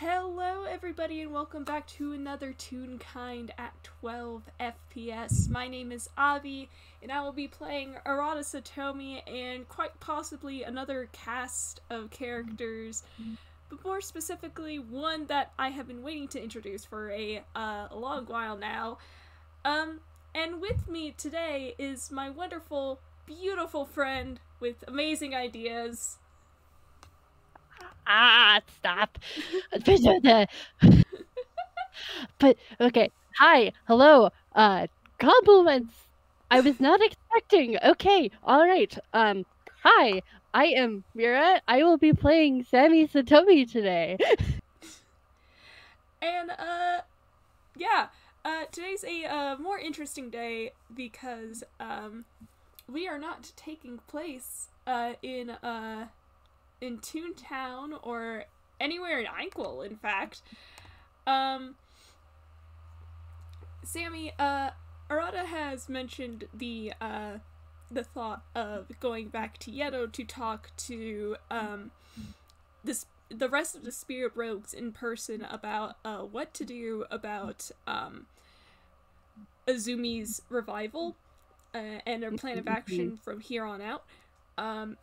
Hello, everybody, and welcome back to another Toonkind at 12 FPS. My name is Avi, and I will be playing Arata Satomi and quite possibly another cast of characters, but more specifically, one that I have been waiting to introduce for a, uh, a long while now. Um, and with me today is my wonderful, beautiful friend with amazing ideas, Ah, stop. but okay. Hi, hello. Uh, compliments. I was not expecting. Okay, all right. Um, hi. I am Mira. I will be playing Sammy Satomi today. and uh, yeah. Uh, today's a uh, more interesting day because um, we are not taking place uh, in uh, in Toontown or anywhere in Inkwell, in fact. Um, Sammy, uh, Arata has mentioned the uh, the thought of going back to Yeddo to talk to um, this the rest of the spirit rogues in person about uh, what to do about um, Azumi's revival uh, and their plan of action from here on out. Um,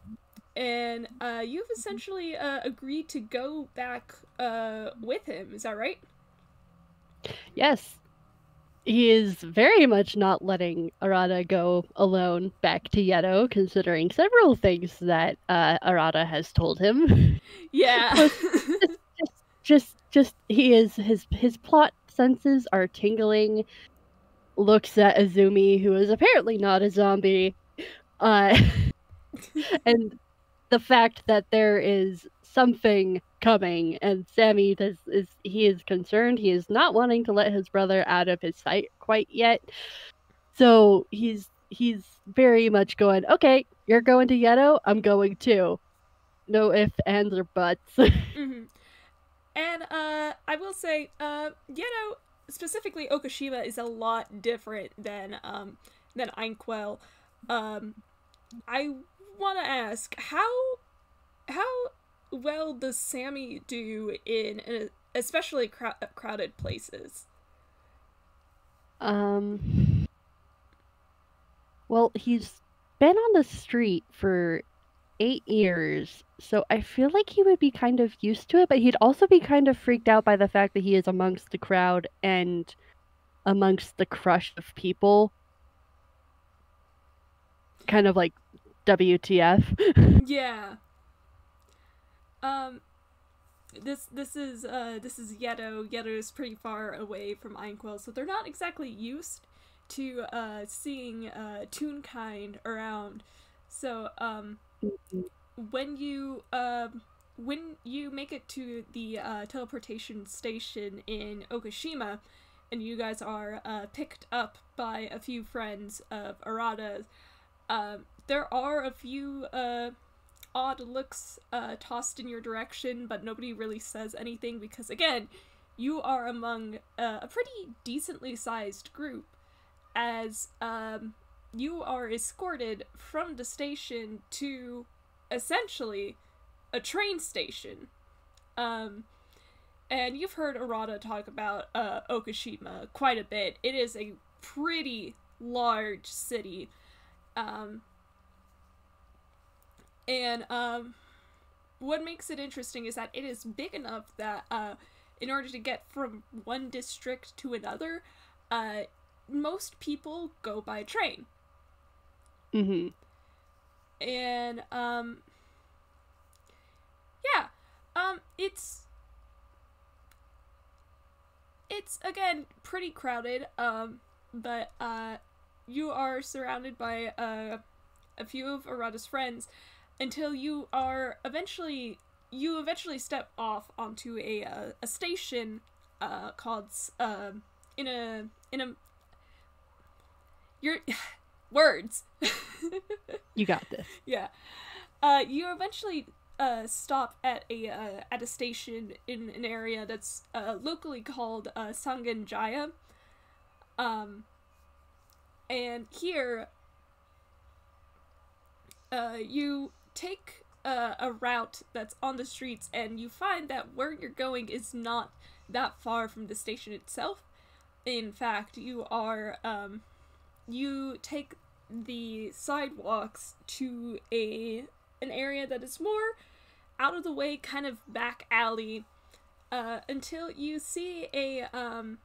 and uh, you've essentially uh, agreed to go back uh, with him. Is that right? Yes. He is very much not letting Arata go alone back to Yeddo, considering several things that uh, Arata has told him. Yeah. just, just, just, he is his his plot senses are tingling. Looks at Azumi, who is apparently not a zombie, uh, and the fact that there is something coming and Sammy is, is he is concerned. He is not wanting to let his brother out of his sight quite yet. So he's he's very much going, Okay, you're going to Yeddo, I'm going too. No ifs, ands, or buts. mm-hmm. And uh I will say, uh Yeddo, specifically Okashima, is a lot different than um than Inkwell. Um I want to ask how how well does Sammy do in, especially crowd, crowded places? Um. Well, he's been on the street for eight years, so I feel like he would be kind of used to it, but he'd also be kind of freaked out by the fact that he is amongst the crowd and amongst the crush of people. Kind of like WTF. yeah. Um this this is uh this is Yeddo. Yeddo is pretty far away from Inkwell, so they're not exactly used to uh seeing uh Toonkind around. So um when you um when you make it to the uh, teleportation station in Okashima, and you guys are uh, picked up by a few friends of Arata's, um, there are a few uh, odd looks uh, tossed in your direction, but nobody really says anything because, again, you are among uh, a pretty decently sized group as um, you are escorted from the station to essentially a train station. Um, and you've heard Arata talk about uh, Okashima quite a bit. It is a pretty large city. Um, and um, what makes it interesting is that it is big enough that uh, in order to get from one district to another, uh, most people go by train. Mm-hmm. And um, yeah, um, it's it's again pretty crowded. Um, but uh, you are surrounded by uh, a few of Arata's friends until you are eventually you eventually step off onto a uh, a station uh, called uh, in a in a your words. you got this. Yeah. Uh, you eventually uh, stop at a uh, at a station in an area that's uh, locally called uh, Sangenjaya. Um, and here, uh, you take a, a route that's on the streets, and you find that where you're going is not that far from the station itself. In fact, you are um, you take the sidewalks to a an area that is more out of the way, kind of back alley, uh, until you see a um,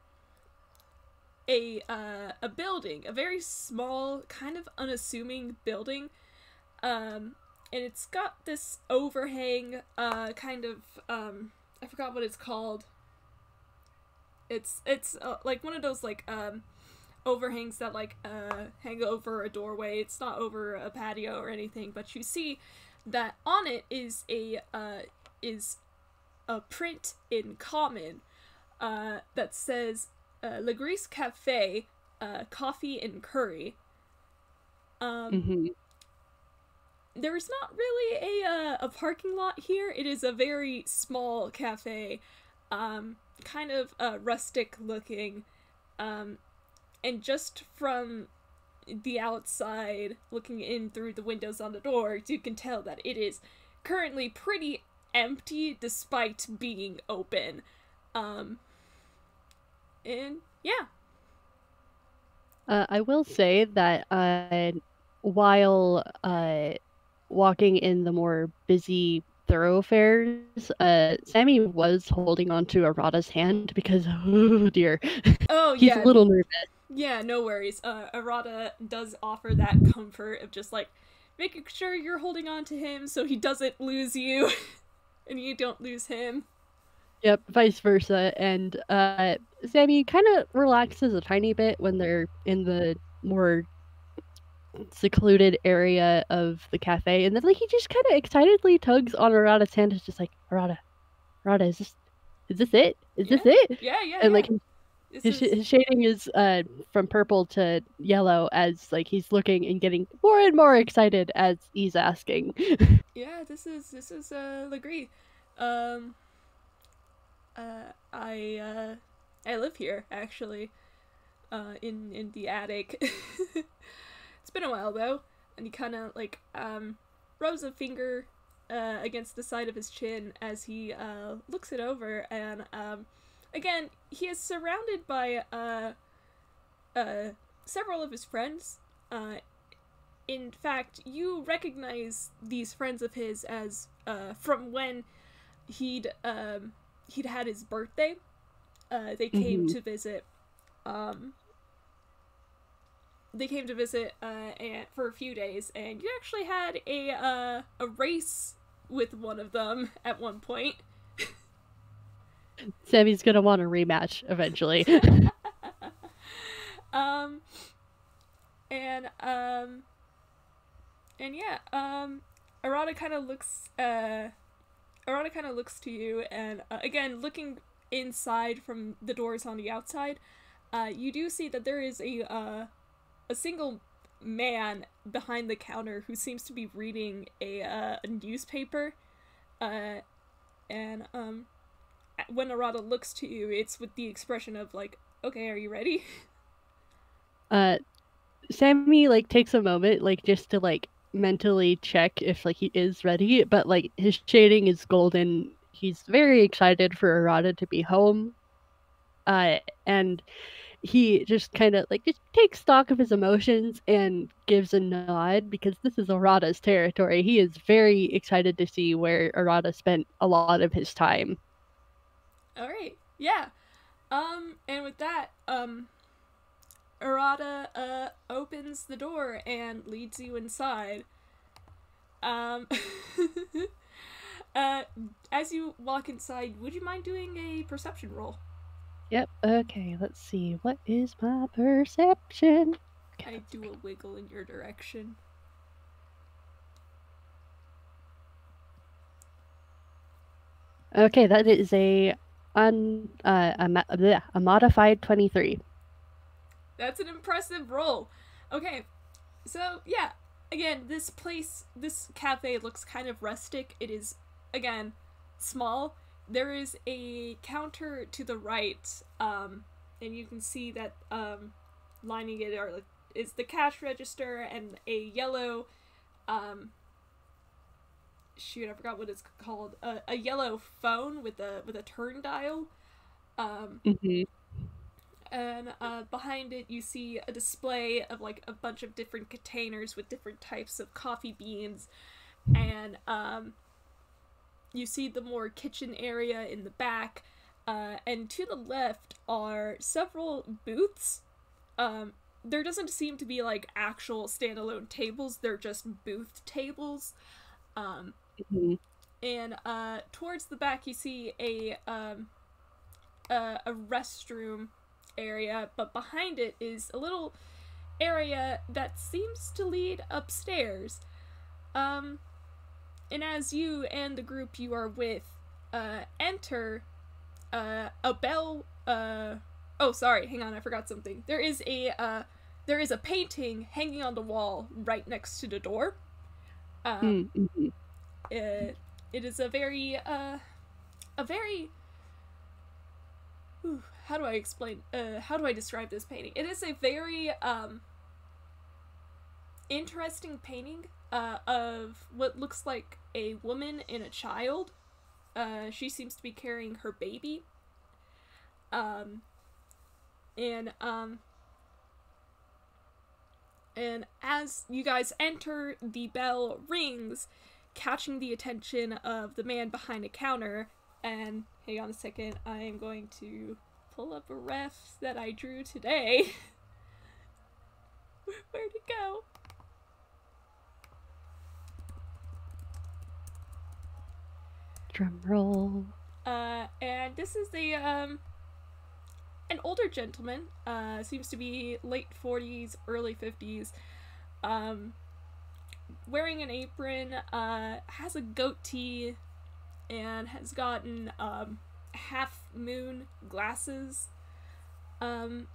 a uh, a building, a very small, kind of unassuming building, um, and it's got this overhang, uh, kind of um, I forgot what it's called. It's it's uh, like one of those like um overhangs that like uh hang over a doorway. It's not over a patio or anything, but you see that on it is a uh is a print in common uh that says uh, Legris Cafe, uh, coffee and curry. Um, hmm there's not really a uh, a parking lot here. It is a very small cafe, um, kind of uh, rustic looking, um, and just from the outside, looking in through the windows on the doors, you can tell that it is currently pretty empty despite being open. Um, and yeah, Uh, I will say that uh, while uh, walking in the more busy thoroughfares, uh, Sammy was holding onto Arata's hand because, oh dear, oh yeah he's yeah, a little nervous. Yeah, no worries. Uh, Arata does offer that comfort of just like making sure you're holding on to him so he doesn't lose you and you don't lose him. Yep, vice versa. And uh, Sammy kind of relaxes a tiny bit when they're in the more secluded area of the cafe, and then like he just kind of excitedly tugs on Arata's hand. It's just like Arata, Arata, is this is this it? Is this it? Yeah, yeah. And like yeah. his, his, is- his shading is uh from purple to yellow as like he's looking and getting more and more excited as he's asking. yeah, this is this is uh Legree. Um uh I uh I live here actually. Uh in in the attic. been a while though. And he kinda like um rubs a finger uh against the side of his chin as he uh looks it over and um again he is surrounded by uh uh several of his friends. Uh in fact, you recognize these friends of his as uh, from when he'd um, he'd had his birthday. Uh, they came Mhm. to visit. Um, they came to visit uh, and for a few days, and you actually had a uh, a race with one of them at one point. Sammy's gonna want a rematch eventually. um, and um, and yeah, um, Arata kind of looks, uh, Arata kind of looks to you, and uh, again, looking inside from the doors on the outside, uh, you do see that there is a uh, a single man behind the counter who seems to be reading a uh, a newspaper, uh, and um, when Arata looks to you, it's with the expression of like, "Okay, are you ready?" uh Sammy like takes a moment like just to like mentally check if like he is ready, but like his shading is golden. He's very excited for Arata to be home. Uh and he just kind of like just takes stock of his emotions and gives a nod because this is Arata's territory. He is very excited to see where Arata spent a lot of his time. All right. Yeah. Um, and with that, um, Arata uh opens the door and leads you inside. Um, uh, as you walk inside, would you mind doing a perception roll? Yep. Okay, let's see. What is my perception? I do a wiggle in your direction. Okay, that is a un uh, a, bleh, a modified 23. That's an impressive roll. Okay, so yeah, again, this place, this cafe looks kind of rustic. It is, again, small. There is a counter to the right, um, and you can see that um, lining it are like is the cash register and a yellow, um, shoot, I forgot what it's called. Uh, a yellow phone with a with a turn dial. Um, hmm and uh, behind it you see a display of like a bunch of different containers with different types of coffee beans and um, you see the more kitchen area in the back uh, and to the left are several booths. Um, there doesn't seem to be like actual standalone tables they're just booth tables. Um, hmm and uh, towards the back you see a um, a, a restroom area, but behind it is a little area that seems to lead upstairs. Um, and as you and the group you are with uh, enter, uh, a bell. Uh, oh, sorry, hang on, I forgot something. There is a uh, there is a painting hanging on the wall right next to the door. Um, hmm it, it is a very uh a very Ooh, how do I explain uh how do I describe this painting? It is a very um interesting painting uh of what looks like a woman and a child. Uh she seems to be carrying her baby. Um and um and as you guys enter, the bell rings, catching the attention of the man behind a counter. And hang on a second, I am going to pull up a ref that I drew today. Where'd it go? Drum roll. Uh, and this is the um, an older gentleman. Uh, seems to be late forties, early fifties. Um, wearing an apron. Uh, has a goatee, and has gotten um half moon glasses. Um,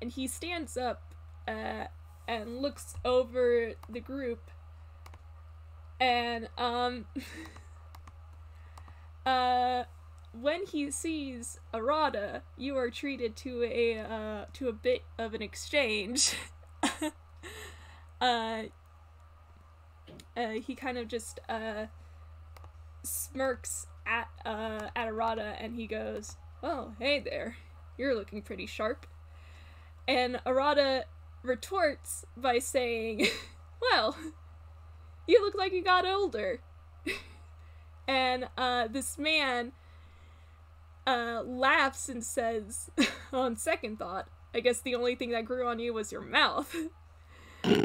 and he stands up. Uh, and looks over the group. And um. uh when he sees Arata, you are treated to a uh, to a bit of an exchange. uh, uh, he kind of just uh, smirks at uh, at Arata, and he goes, "Oh, hey there, you're looking pretty sharp." And Arata retorts by saying, "Well, you look like you got older." And uh, this man uh, laughs and says, on second thought, I guess the only thing that grew on you was your mouth.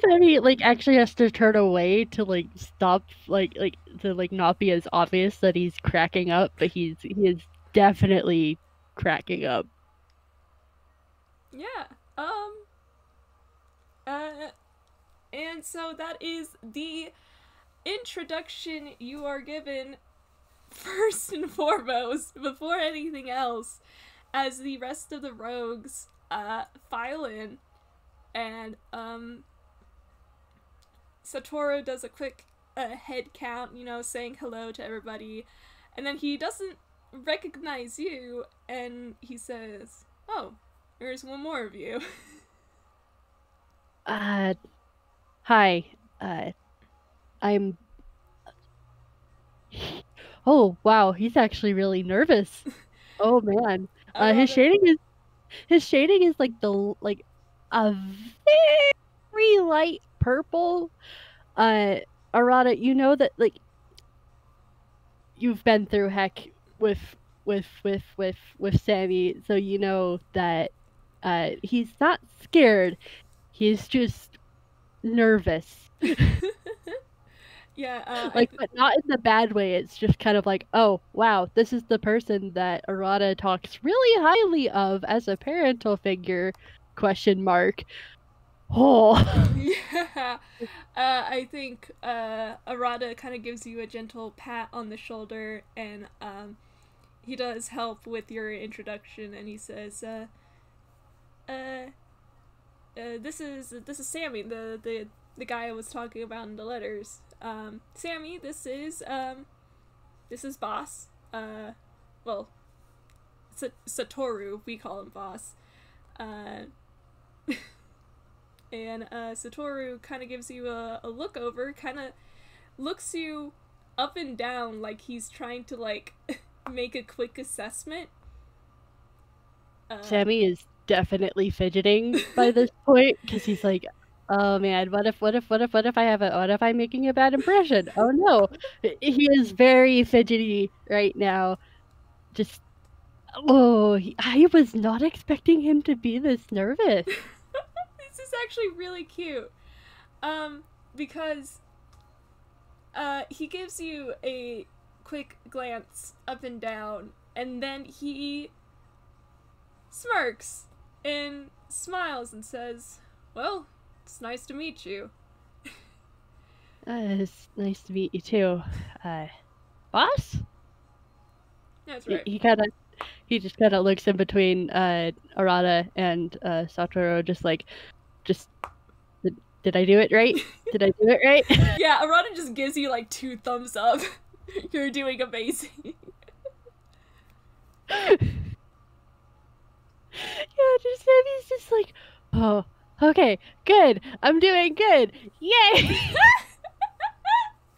Sammy like actually has to turn away to like stop like like to like not be as obvious that he's cracking up, but he's he is definitely cracking up. yeah. Um. Uh. And so that is the introduction you are given first and foremost before anything else as the rest of the rogues uh file in and um Satoru does a quick uh, head count, you know, saying hello to everybody, and then he doesn't recognize you, and he says, "Oh, there's one more of you." Uh hi. Uh I'm Oh wow, he's actually really nervous. Oh man. Uh his shading is his shading is like the like a very light purple. Uh Arata, you know that like you've been through heck with with with with with Sammy, so you know that uh he's not scared. He's just nervous. yeah, uh, like but not in the bad way it's just kind of like oh wow this is the person that arata talks really highly of as a parental figure question mark oh yeah. Uh, I think uh, Arata kind of gives you a gentle pat on the shoulder, and um, he does help with your introduction, and he says, uh, uh, uh, "This is this is Sammy, the the the guy I was talking about in the letters. Um, Sammy, this is um, this is Boss. Uh, well, Sa- Satoru, we call him Boss. Uh." And uh, Satoru kind of gives you a, a look over, kind of looks you up and down like he's trying to like make a quick assessment. Uh, Sammy is definitely fidgeting by this point because he's like, "Oh man, what if, what if, what if, what if I have a, what if I'm making a bad impression? Oh no!" He is very fidgety right now. Just, oh, he, I was not expecting him to be this nervous. this is actually really cute, um, because uh, he gives you a quick glance up and down, and then he smirks and smiles and says, Well, it's nice to meet you. Uh, it's nice to meet you too. Uh, boss? That's right. He, he kind of, he just kind of looks in between uh, Arata and uh, Satoru, just like, just did I do it right? Did I do it right? yeah, Arata just gives you like two thumbs up. You're doing amazing. yeah, just he's just like, oh, okay, good. I'm doing good. Yay!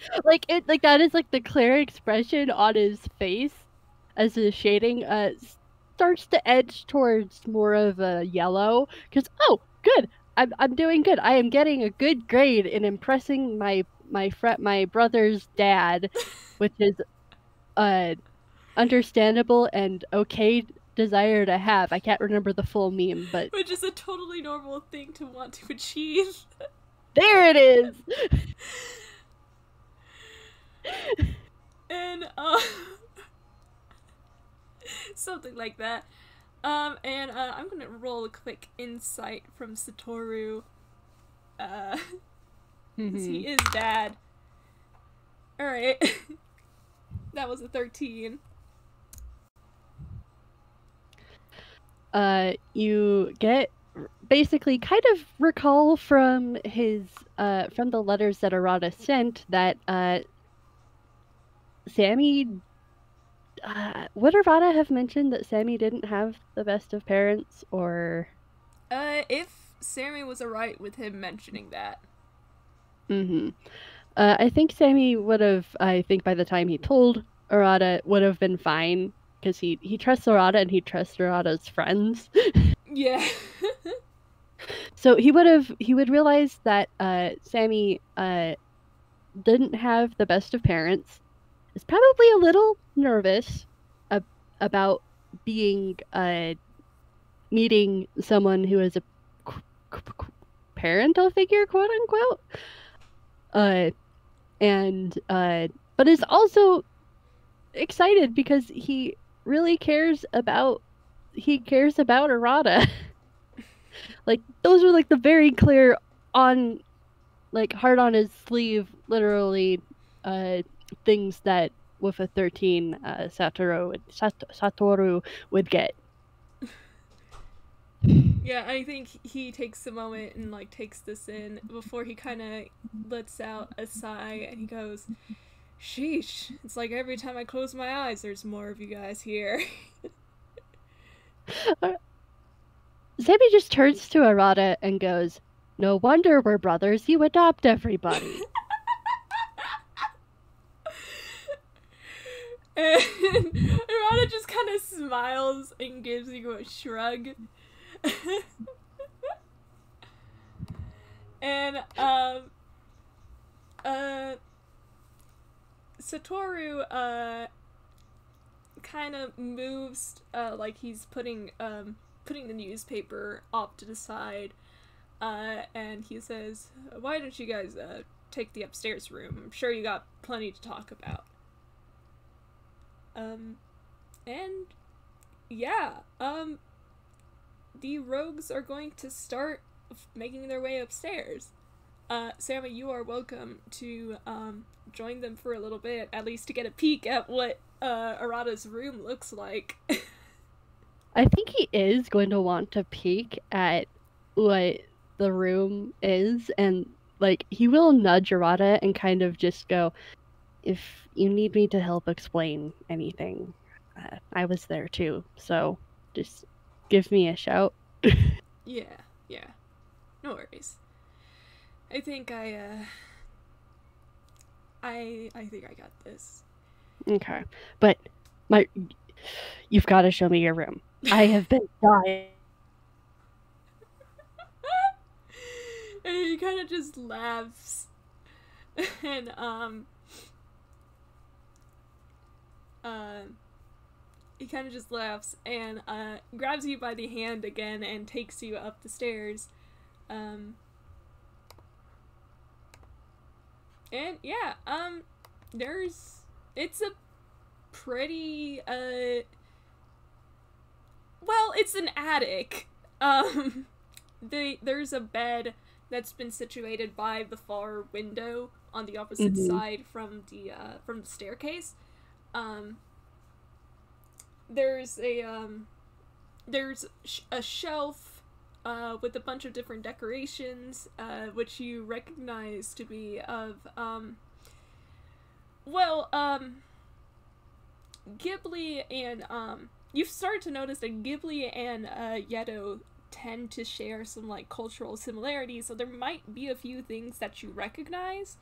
like it, like that is like the clear expression on his face as the shading uh starts to edge towards more of a yellow. Because oh, good, I'm I'm doing good. I am getting a good grade in impressing my my fr- my brother's dad, which is uh understandable and okay desire to have. I can't remember the full meme, but which is a totally normal thing to want to achieve. there it is. and uh something like that. Um, and uh, I'm gonna roll a quick insight from Satoru. Uh, mm-hmm. he is dad. Alright. that was a 13. Uh, you get basically kind of recall from his uh from the letters that Arata sent that uh Sammy uh, would Arata have mentioned that Sammy didn't have the best of parents, or? Uh, if Sammy was alright with him mentioning that. Mm-hmm. Uh, I think Sammy would have. I think by the time he told Arata, would have been fine because he he trusts Arata and he trusts Arata's friends. yeah. so he would have he would realize that uh, Sammy uh, didn't have the best of parents is probably a little nervous ab- about being uh, meeting someone who is a parental figure, quote unquote. Uh, and uh, but is also excited because he really cares about he cares about Arata. like those were like the very clear on like heart on his sleeve literally uh things that with a 13 uh, Satoru, Sat- Satoru would get. Yeah, I think he takes a moment and like takes this in before he kind of lets out a sigh and he goes, "Sheesh! It's like every time I close my eyes, there's more of you guys here." uh, Sammy just turns to Arata and goes, "No wonder we're brothers. You adopt everybody." And Arata just kind of smiles and gives you a shrug. and, um, uh, Satoru, uh, kind of moves, uh, like he's putting, um, putting the newspaper off to the side. Uh, and he says, Why don't you guys, uh, take the upstairs room? I'm sure you got plenty to talk about. Um, and yeah, um, the rogues are going to start making their way upstairs. Uh, Sammy, you are welcome to um, join them for a little bit, at least to get a peek at what uh, Arata's room looks like. I think he is going to want to peek at what the room is, and like he will nudge Arata and kind of just go, if you need me to help explain anything, uh, I was there too. So just give me a shout. yeah, yeah. No worries. I think I, uh. I I think I got this. Okay, but my, you've got to show me your room. I have been dying. and he kind of just laughs, and um, uh, he kind of just laughs and uh grabs you by the hand again and takes you up the stairs. Um, and yeah, um, there's it's a pretty uh well it's an attic um they there's a bed that's been situated by the far window on the opposite Mhm. side from the uh from the staircase um there's a um there's sh- a shelf uh with a bunch of different decorations uh which you recognize to be of um well um Ghibli and um you've started to notice that Ghibli and uh Yeddo tend to share some like cultural similarities, so there might be a few things that you recognize.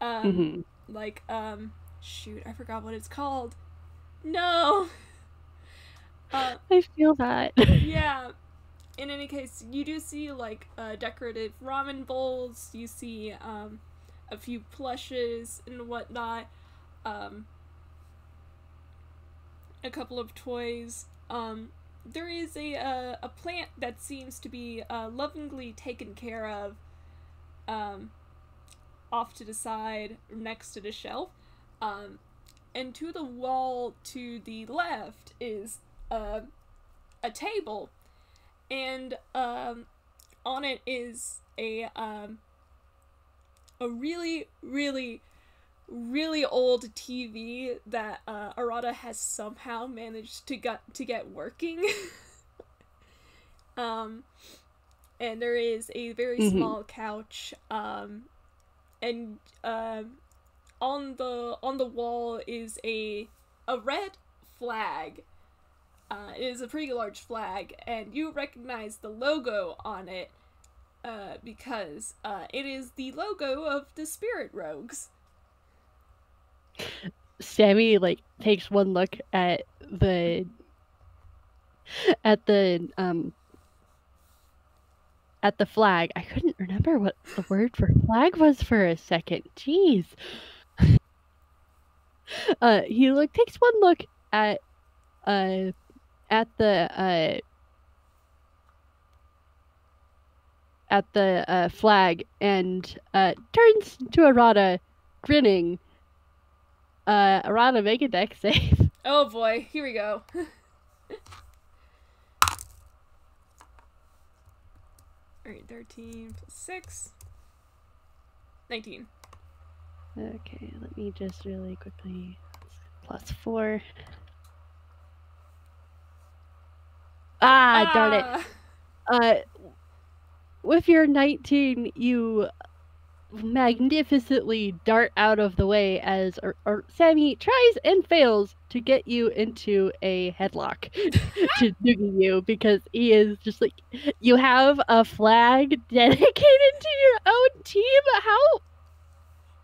Um hmm like um shoot, I forgot what it's called. No. Uh I feel that. yeah. In any case, you do see like uh, decorative ramen bowls. You see um, a few plushes and whatnot. Um, a couple of toys. Um, there is a uh, a plant that seems to be uh, lovingly taken care of. Um, off to the side, next to the shelf. Um, and to the wall to the left is uh, a table, and um, on it is a um, a really, really, really old TV that uh, Arata has somehow managed to get to get working. um, and there is a very Mhm. small couch. Um, and um, on the on the wall is a a red flag. Uh, it is a pretty large flag, and you recognize the logo on it uh, because uh, it is the logo of the Spirit Rogues. Sammy like takes one look at the at the um at the flag. I couldn't remember what the word for flag was for a second. Jeez. uh he like takes one look at uh at the uh at the uh, flag and uh turns to Arata grinning uh, Arata, make a deck save. Oh boy, here we go. Alright, 13 plus 6. 19. Okay, let me just really quickly. Plus four. Ah, darn it. Ah! Uh, with your 19, you magnificently dart out of the way as or, or Sammy tries and fails to get you into a headlock to Noogie you because he is just like you have a flag dedicated to your own team. How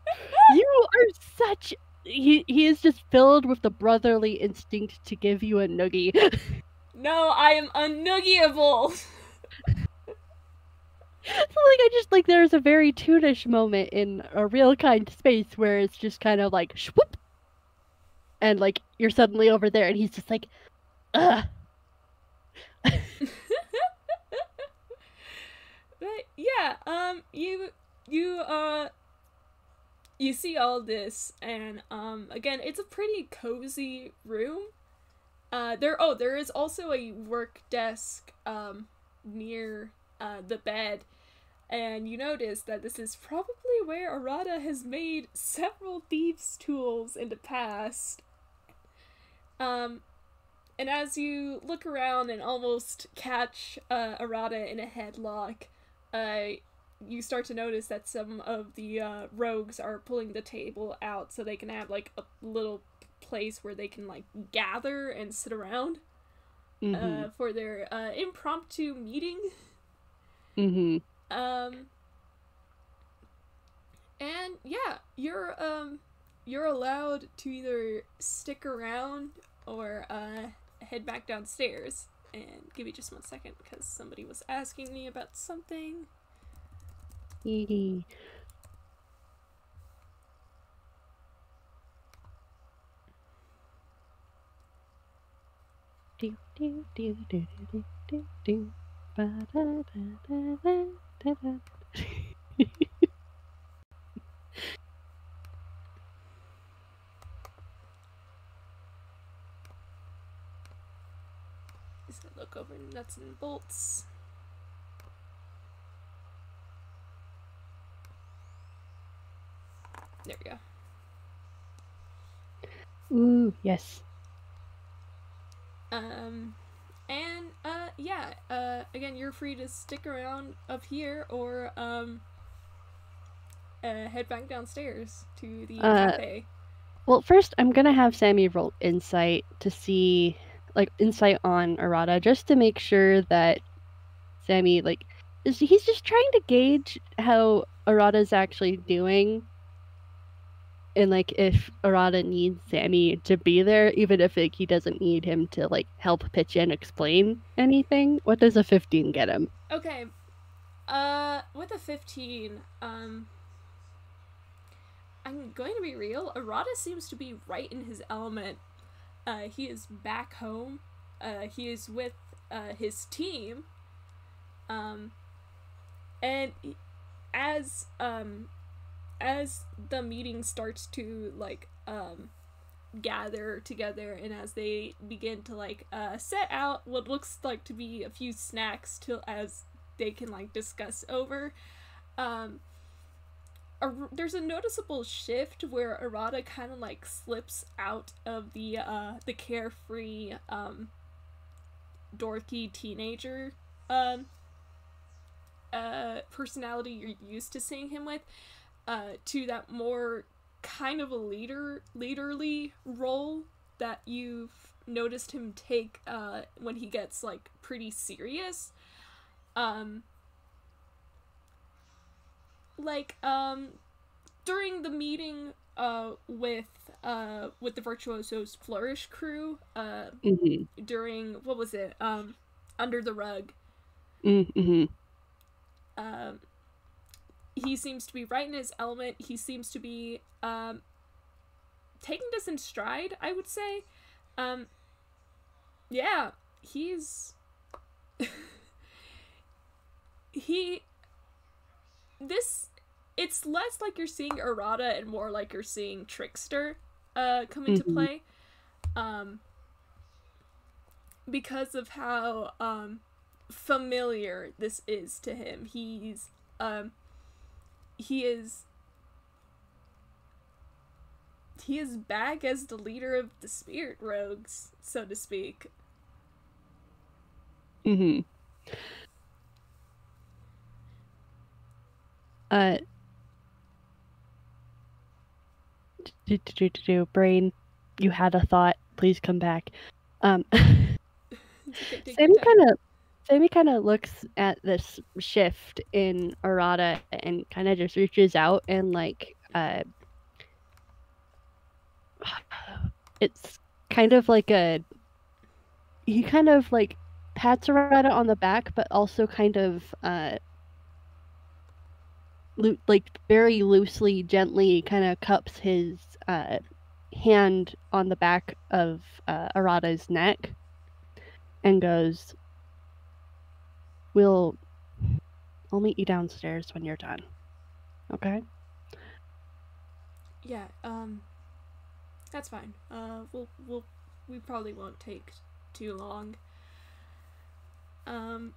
you are such he he is just filled with the brotherly instinct to give you a noogie. No, I am unnuggiable! So like I just like there's a very toonish moment in a real kind space where it's just kind of like swoop, and like you're suddenly over there, and he's just like, ugh. But yeah, um, you you uh you see all this, and um, again, it's a pretty cozy room. Uh, there oh, there is also a work desk um near uh the bed, and you notice that this is probably where Arata has made several thieves' tools in the past. Um, and as you look around and almost catch uh, Arata in a headlock, uh, you start to notice that some of the uh, rogues are pulling the table out so they can have like a little place where they can like gather and sit around Mm-hmm. uh, for their uh, impromptu meeting. mm-hmm. Um, and yeah, you're um you're allowed to either stick around or uh head back downstairs. And give me just one second because somebody was asking me about something. Do, do, do, do, do, do, do. Ba, da, da, da, da, da, da. Just look over nuts and bolts. There we go. Ooh, yes. Um, and uh, yeah. Uh, again, you're free to stick around up here or um, uh, head back downstairs to the Uh, cafe. Well, first, I'm gonna have Sammy roll insight to see, like, insight on Arata, just to make sure that Sammy, like, is he's just trying to gauge how Arata's actually doing, and like if Arata needs Sammy to be there, even if like he doesn't need him to like help pitch in, explain anything. What does a 15 get him? Okay. Uh, with a 15, um, I'm going to be real. Arata seems to be right in his element. Uh, he is back home. Uh, he is with uh, his team. Um, and as um, as the meeting starts to like um gather together and as they begin to like uh set out what looks like to be a few snacks to as they can like discuss over um Ar- there's a noticeable shift where Arata kind of like slips out of the uh the carefree um dorky teenager um uh personality you're used to seeing him with uh to that more kind of a leader leaderly role that you've noticed him take uh when he gets like pretty serious um like um during the meeting uh with uh with the virtuosos flourish crew uh Mm-hmm. during what was it um under the rug Mm-hmm. um he seems to be right in his element. He seems to be um taking this in stride i would say. Um yeah he's he this it's less like you're seeing Arata and more like you're seeing trickster uh come into Mhm. play. Um because of how um familiar this is to him. He's um he is he is back as the leader of the spirit rogues so to speak Mm-hmm. Uh. Do, do, do, do, do. Brain, you had a thought. Please come back. Um, It's okay, take your Sammy time. kind of, Sammy kind of looks at this shift in Arata and kind of just reaches out and like, uh, it's kind of like a. He kind of like pats Arata on the back, but also kind of uh, loo- like very loosely, gently, kind of cups his uh hand on the back of uh, Arata's neck and goes, "We'll, I'll meet you downstairs when you're done." Okay. Yeah, um that's fine. Uh we'll we'll we probably won't take too long. Um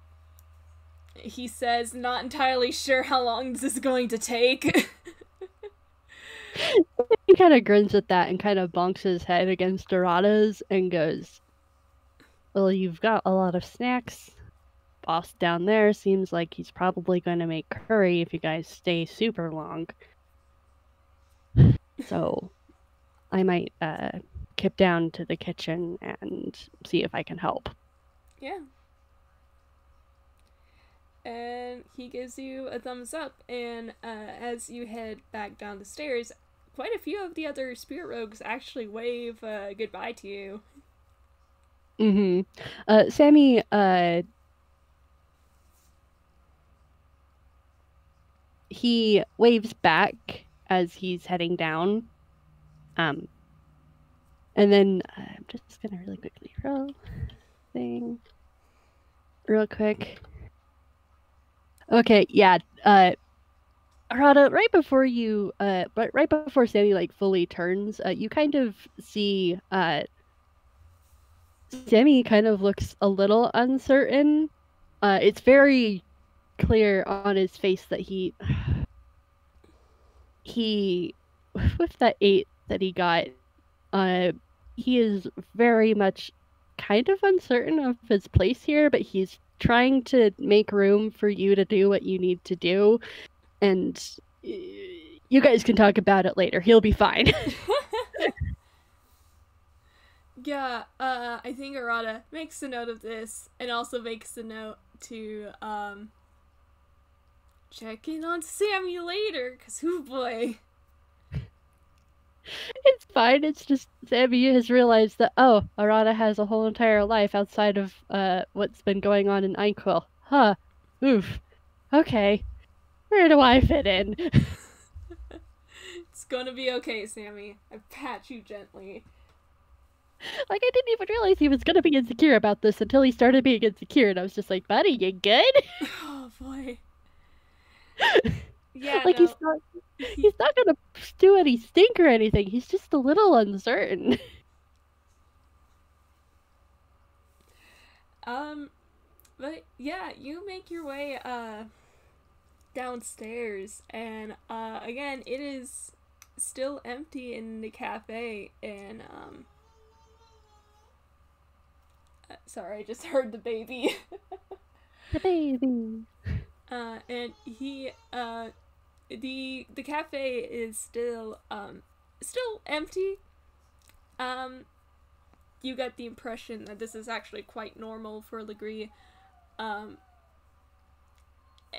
he says not entirely sure how long this is going to take. He kind of grins at that and kind of bonks his head against Dorada's and goes, Well, you've got a lot of snacks. Boss down there seems like he's probably going to make curry if you guys stay super long. So I might uh, kip down to the kitchen and see if I can help. yeah. and he gives you a thumbs up. And uh, as you head back down the stairs, quite a few of the other spirit rogues actually wave uh, goodbye to you. Mm-hmm. Uh, Sammy, uh, he waves back as he's heading down. Um, and then uh, I'm just gonna really quickly roll thing, real quick. Okay, yeah. Uh, Arata, right before you, uh, but right before Sammy like fully turns, uh, you kind of see uh Sammy kind of looks a little uncertain. Uh, it's very clear on his face that he he with that eight that he got, uh, he is very much kind of uncertain of his place here, but he's trying to make room for you to do what you need to do, and you guys can talk about it later. He'll be fine. Yeah, uh, I think Arata makes a note of this and also makes a note to um, check in on Sammy later, because oh boy. It's fine. It's just Sammy has realized that, oh, Arata has a whole entire life outside of uh, what's been going on in Inkwell. Huh. Oof. Okay. Where do I fit in? it's gonna be okay, Sammy. I pat you gently. Like I didn't even realize he was gonna be insecure about this until he started being insecure, and I was just like, "Buddy, you good?" oh boy. Yeah. like no. he's not, he's not gonna do any stink or anything. He's just a little uncertain. Um, but yeah, you make your way uh downstairs, and uh again, it is still empty in the cafe, and um. uh, Sorry, I just heard the baby. the baby. Uh, and he, uh, the the cafe is still um still empty. Um, you get the impression that this is actually quite normal for Legree. Um,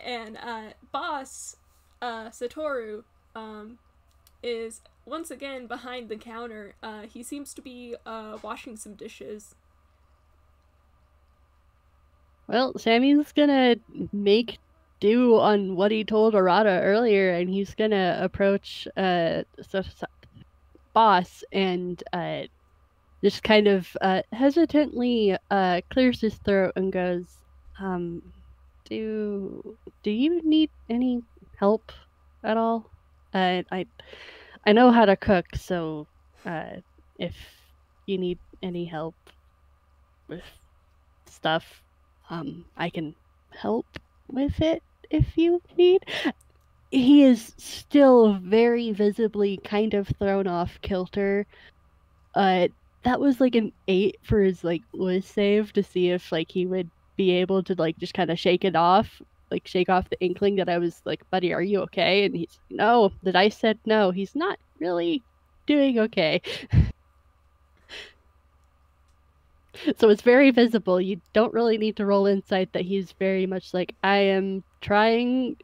and uh, boss uh, Satoru um, is once again behind the counter. Uh, he seems to be uh, washing some dishes. Well, Sammy's gonna make do on what he told Arata earlier, and he's gonna approach uh so, so, boss and uh just kind of uh hesitantly uh clears his throat and goes, um, do do you need any help at all? Uh, I I know how to cook, so uh, if you need any help with stuff, um, I can help with it if you need. He is still very visibly kind of thrown off kilter. Uh, that was like an eight for his like wis save to see if like he would be able to like just kind of shake it off, like shake off the inkling that I was like, buddy, are you okay? And he's no. The dice said no. He's not really doing okay. so it's very visible. You don't really need to roll insight that he's very much like, I am trying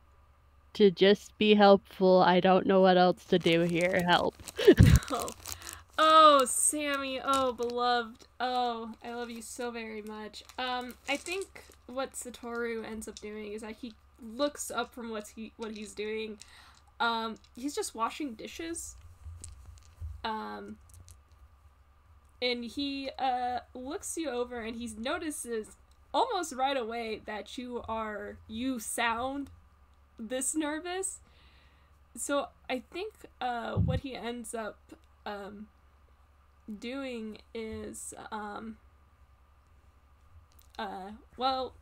to just be helpful. I don't know what else to do here. Help. oh. oh, Sammy. Oh, beloved. Oh, I love you so very much. Um, I think what Satoru ends up doing is that he looks up from what he what he's doing. Um, he's just washing dishes. Um, and he uh looks you over and he notices almost right away that you are you sound this nervous. So i think uh what he ends up um doing is um uh well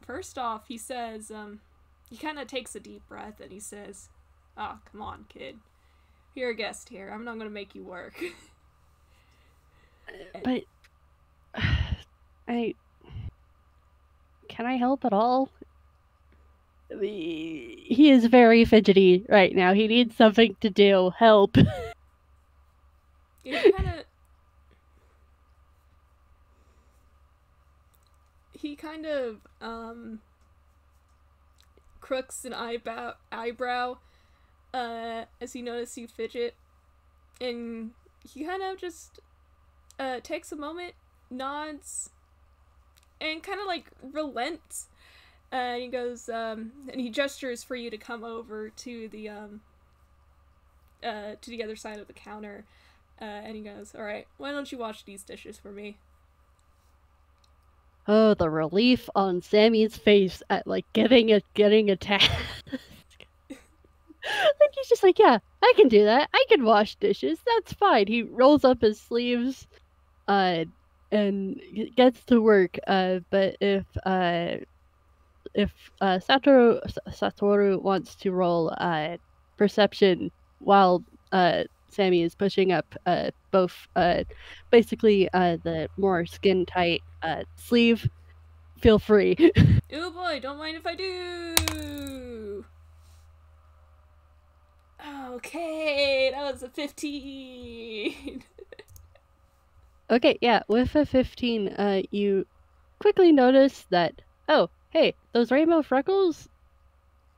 first off he says um he kind of takes a deep breath and he says oh come on kid. You're a guest here. I'm not gonna make you work but I can I help at all? He is very fidgety right now. He needs something to do. Help. he kind of he kind of um crooks an eyebrow eyebrow uh, as he notices you fidget, and he kind of just uh, takes a moment, nods, and kind of like relents. Uh, and he goes, um, and he gestures for you to come over to the um, uh, to the other side of the counter. Uh, and he goes, "All right, why don't you wash these dishes for me?" Oh, the relief on Sammy's face at like getting a getting a task. like he's just like, yeah, I can do that. I can wash dishes. That's fine. He rolls up his sleeves, uh, and gets to work. Uh, but if uh, if uh, Satoru Satoru wants to roll uh perception while uh Sammy is pushing up uh both uh basically uh the more skin tight uh sleeve, feel free. oh boy, don't mind if I do. Okay, that was a 15. okay, yeah, with a 15, uh, you quickly notice that, oh, hey, those rainbow freckles,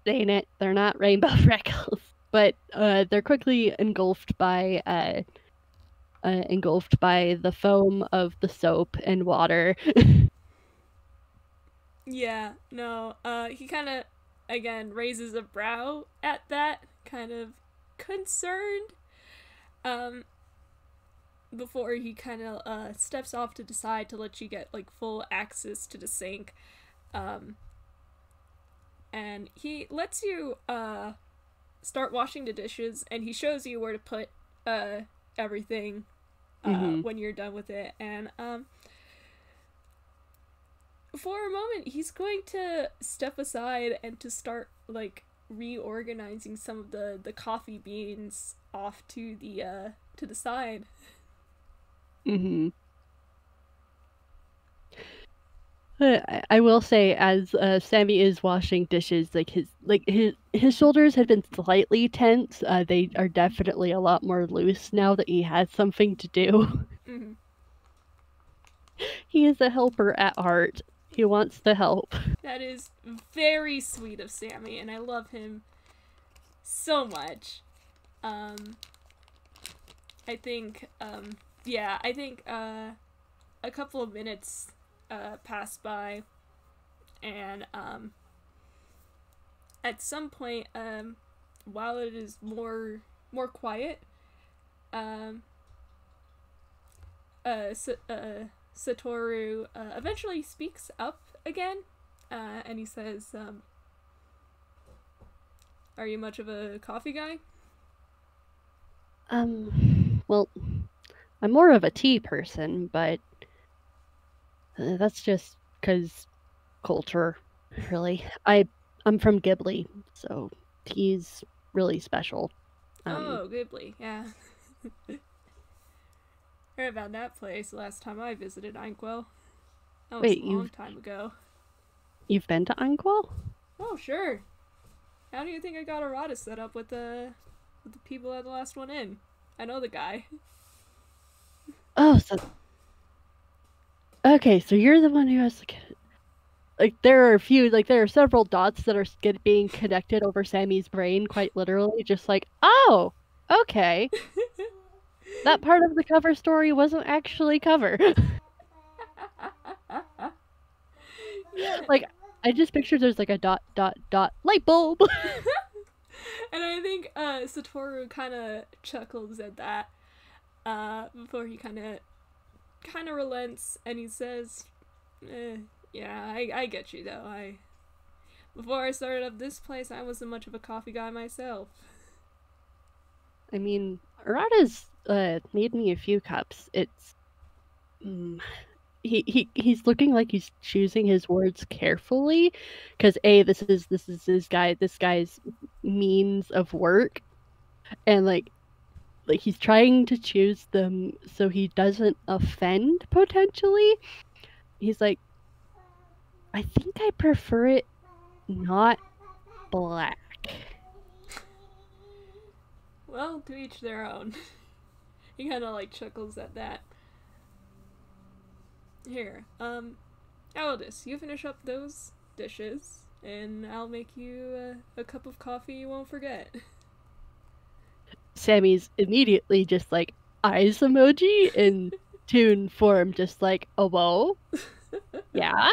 they ain't it, they're not rainbow freckles. But uh, they're quickly engulfed by uh, uh, engulfed by the foam of the soap and water. yeah, no. Uh, he kind of again raises a brow at that, kind of concerned. Um, before he kind of uh, steps off to decide to let you get like full access to the sink. Um, and he lets you uh, start washing the dishes, and he shows you where to put uh, everything uh, mm-hmm. when you're done with it. And um, for a moment, he's going to step aside and to start like reorganizing some of the the coffee beans off to the uh to the side. Mm-hmm. Uh, I will say, as uh, Sammy is washing dishes, like his like his his shoulders had been slightly tense. Uh, they are definitely a lot more loose now that he has something to do. Mm-hmm. he is a helper at heart. He wants to help. That is very sweet of Sammy, and I love him so much. Um, I think, um, yeah, I think uh, a couple of minutes uh, pass by, and um, at some point, um, while it is more more quiet, um, uh, uh Satoru uh, eventually speaks up again, uh, and he says, um, "Are you much of a coffee guy?" Um, well, I'm more of a tea person, but uh, that's just because culture, really. I I'm from Ghibli, so tea's really special. Um, oh, Ghibli, yeah. heard about that place last time I visited Inkwell. That was Wait, a long time ago. You've been to Inkwell? Oh, sure. How do you think I got Arata set up with the with the people at the last one in? I know the guy. Oh, so okay, so you're the one who has like, like there are a few, like there are several dots that are get, being connected over Sammy's brain, quite literally, just like oh, okay. that part of the cover story wasn't actually cover. yeah. Like I just pictured there's like a dot dot dot light bulb. and I think uh, Satoru kind of chuckles at that uh, before he kind of kind of relents and he says, eh, "Yeah, I I get you though. I before I started up this place, I wasn't much of a coffee guy myself." I mean, Arata's uh, made me a few cups. It's mm, he, he he's looking like he's choosing his words carefully because a this is this is his guy this guy's means of work and like like he's trying to choose them so he doesn't offend potentially he's like i think i prefer it not black well to each their own he kind of like chuckles at that. Here, um, Aldous, you finish up those dishes, and I'll make you a cup of coffee you won't forget. Sammy's immediately just like eyes emoji in toon form, just like, oh, whoa. Yeah.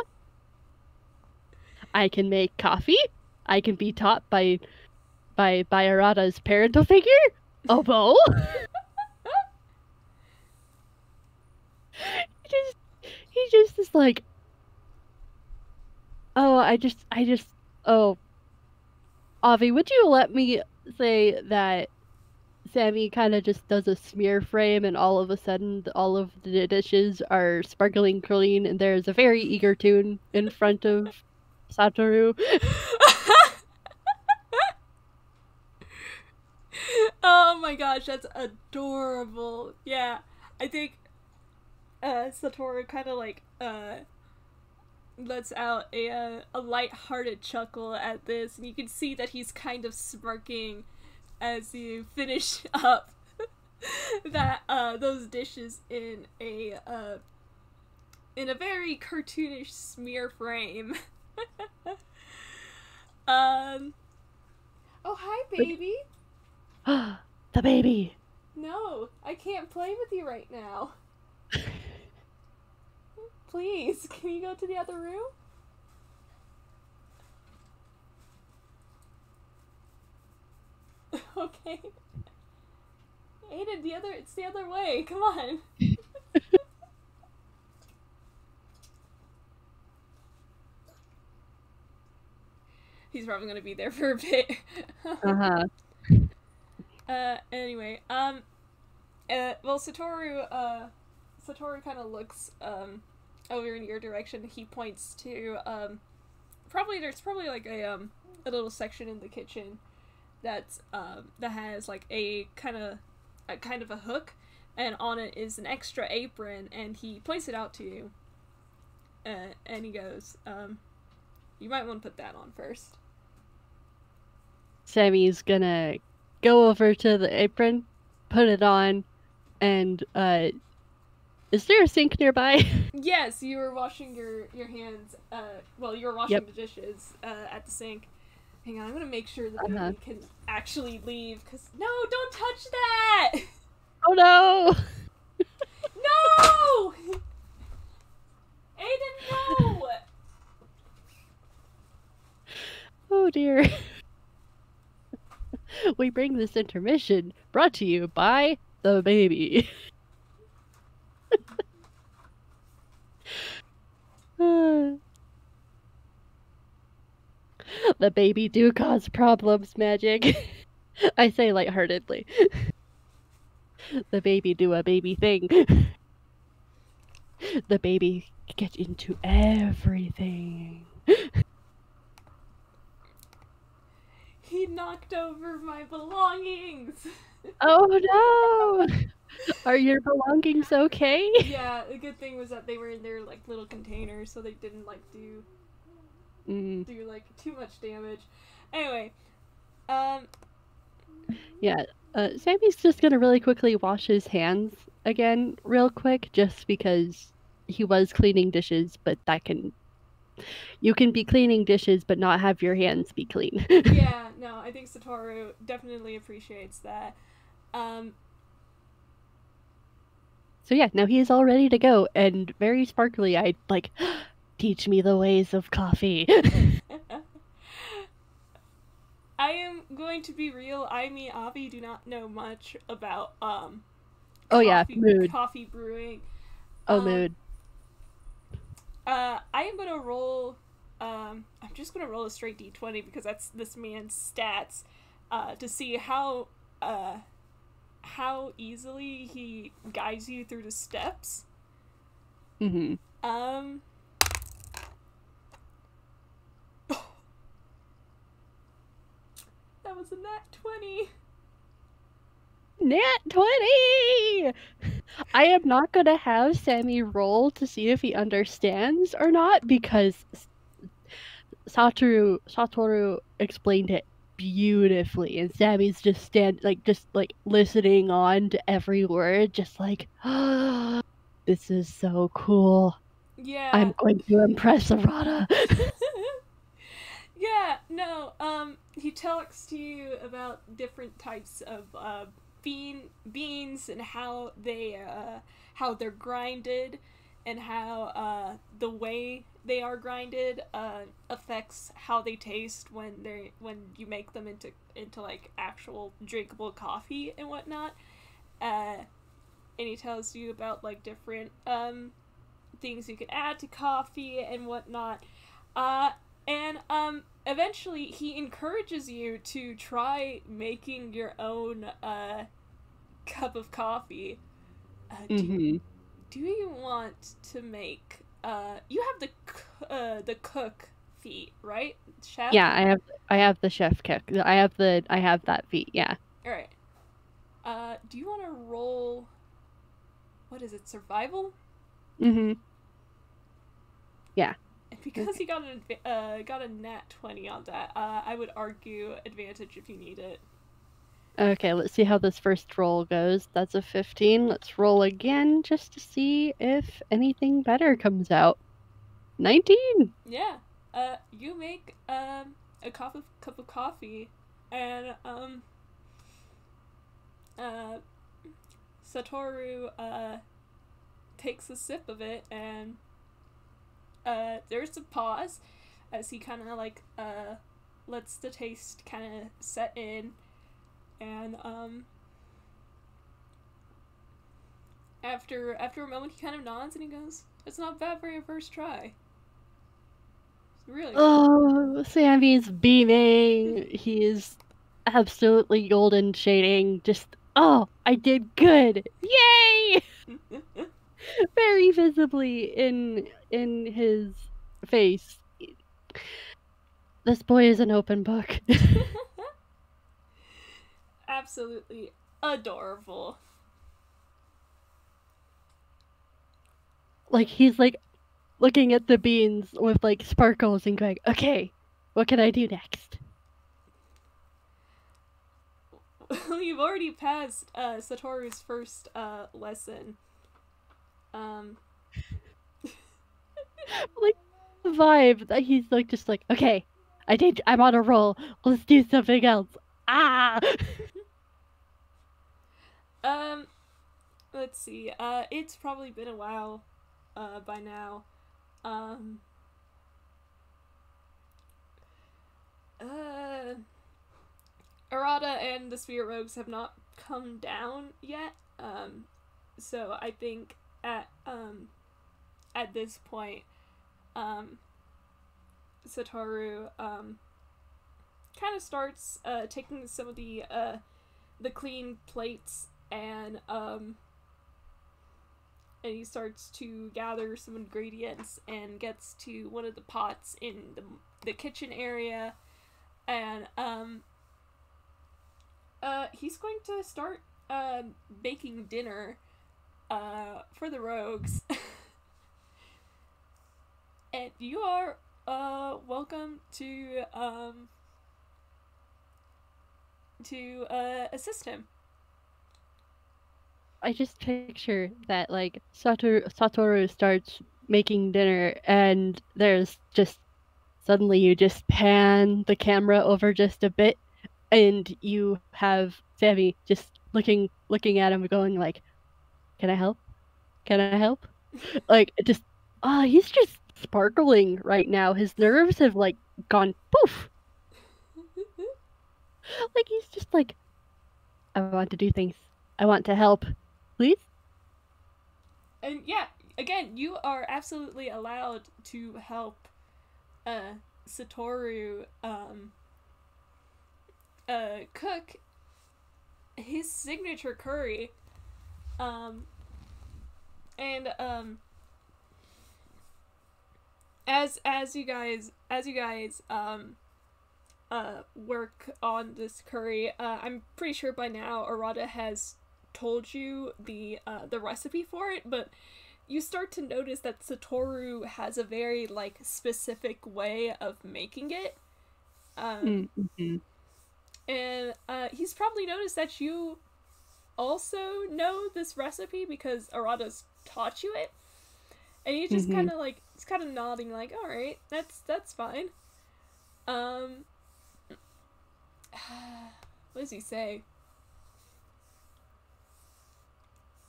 I can make coffee. I can be taught by by by Arata's parental figure. Oh, whoa. he just he just is like Oh, I just I just oh Avi, would you let me say that Sammy kind of just does a smear frame, and all of a sudden, all of the dishes are sparkling clean, and there's a very eager toon in front of Satoru. oh my gosh, that's adorable. Yeah, I think uh, Satoru kind of like uh, lets out a uh, a light-hearted chuckle at this, and you can see that he's kind of smirking as you finish up that uh, those dishes in a uh, in a very cartoonish smear frame. um. Oh hi, baby. the baby. No, I can't play with you right now. Please, can you go to the other room? okay. Aiden, the other it's the other way. Come on. He's probably gonna be there for a bit. uh-huh. Uh anyway, um uh well Satoru uh Satoru kinda looks um over in your direction. He points to um probably there's probably like a um a little section in the kitchen that's um, that has like a kind of a kind of a hook, and on it is an extra apron, and he points it out to you. Uh, and he goes, um, "You might want to put that on first. Sammy's gonna go over to the apron, put it on, and uh, is there a sink nearby? yes, you were washing your your hands. Uh, well, you were washing yep. the dishes uh, at the sink, Hang on, I'm gonna make sure that uh-huh. can actually leave. Cause no, don't touch that. Oh no! no! Aiden, no! Oh dear. we bring this intermission brought to you by the baby. the baby do cause problems, magic. I say lightheartedly. the baby do a baby thing. the baby get into everything. he knocked over my belongings. oh no! Are your belongings okay? Yeah, the good thing was that they were in their like little containers, so they didn't like do mm. do like too much damage. Anyway, um, yeah, uh, Sammy's just gonna really quickly wash his hands again, real quick, just because he was cleaning dishes, but that can. You can be cleaning dishes, but not have your hands be clean. yeah, no, I think Satoru definitely appreciates that. Um, so yeah, now he is all ready to go and very sparkly eyed, like Teach me the ways of coffee. I am going to be real. I, me, Avi do not know much about um. Oh coffee, yeah, mood. Coffee brewing. Oh um, mood. Uh, I am gonna roll. Um, I'm just gonna roll a straight d20 because that's this man's stats. Uh, to see how uh, how easily he guides you through the steps. Mm-hmm. Um. That was a nat 20. Nat 20! I am not going to have Sammy roll to see if he understands or not because Satoru Satoru explained it beautifully and Sammy's just stand like just like listening on to every word just like oh, this is so cool. Yeah. I'm going to impress Arata. yeah, no, um, he talks to you about different types of uh, bean beans and how they uh, how they're grinded and how uh, the way they are grinded uh, affects how they taste when they when you make them into into like actual drinkable coffee and whatnot. Uh, and he tells you about like different um, things you can add to coffee and whatnot. Uh, and um, eventually he encourages you to try making your own uh, cup of coffee. Uh, do, Mm-hmm. do you want to make? Uh, you have the c- uh, the cook feat, right, chef? Yeah, I have I have the chef kick. I have the I have that feat. Yeah. All right. Uh, do you want to roll? What is it? Survival. Mm-hmm. And because you got an uh, got a nat twenty on that, uh, I would argue advantage if you need it. Okay, let's see how this first roll goes. That's a 15. Let's roll again just to see if anything better comes out. 19. Yeah. Uh, you make um a cup of cup of coffee, and um. Uh, Satoru uh takes a sip of it, and uh, there's a pause as he kind of like uh lets the taste kind of set in, and um. After after a moment, he kind of nods and he goes, "It's not bad for your first try." It's really good. Oh, Sammy's beaming. He is absolutely golden shading. Just, oh, I did good. Yay! Very visibly in in his face. This boy is an open book. Absolutely adorable. like he's like looking at the beans with like sparkles and going, "Okay, what can I do next?" Well, You've already passed uh, Satoru's first uh, lesson. Um, like the vibe that he's like just like, "Okay, I did. I'm on a roll. Let's do something else." Ah. um, let's see. Uh, it's probably been a while, uh, by now. Um, uh, Arata and the Spirit Rogues have not come down yet. Um, so I think at um, at this point, um, Satoru um, kind of starts uh, taking some of the uh, the clean plates and um, and he starts to gather some ingredients and gets to one of the pots in the the kitchen area, and um, uh, he's going to start uh, baking dinner uh, for the rogues. and you are uh, welcome to um, to uh, assist him. I just picture that like Satoru, Satoru starts making dinner and there's just suddenly you just pan the camera over just a bit and you have Sammy just looking looking at him going like can I help? Can I help? like just ah he's just sparkling right now. His nerves have like gone poof. Like he's just like I want to do things. I want to help. Please? And yeah, again, you are absolutely allowed to help uh Satoru um uh cook his signature curry. Um and um as as you guys as you guys um uh work on this curry, uh I'm pretty sure by now Arata has told you the uh the recipe for it, but you start to notice that Satoru has a very like specific way of making it. Um Mm-hmm. and uh he's probably noticed that you also know this recipe because Arata's taught you it. And he just Mhm. kind of like he's kind of nodding like, "All right, that's that's fine." Um what does he say?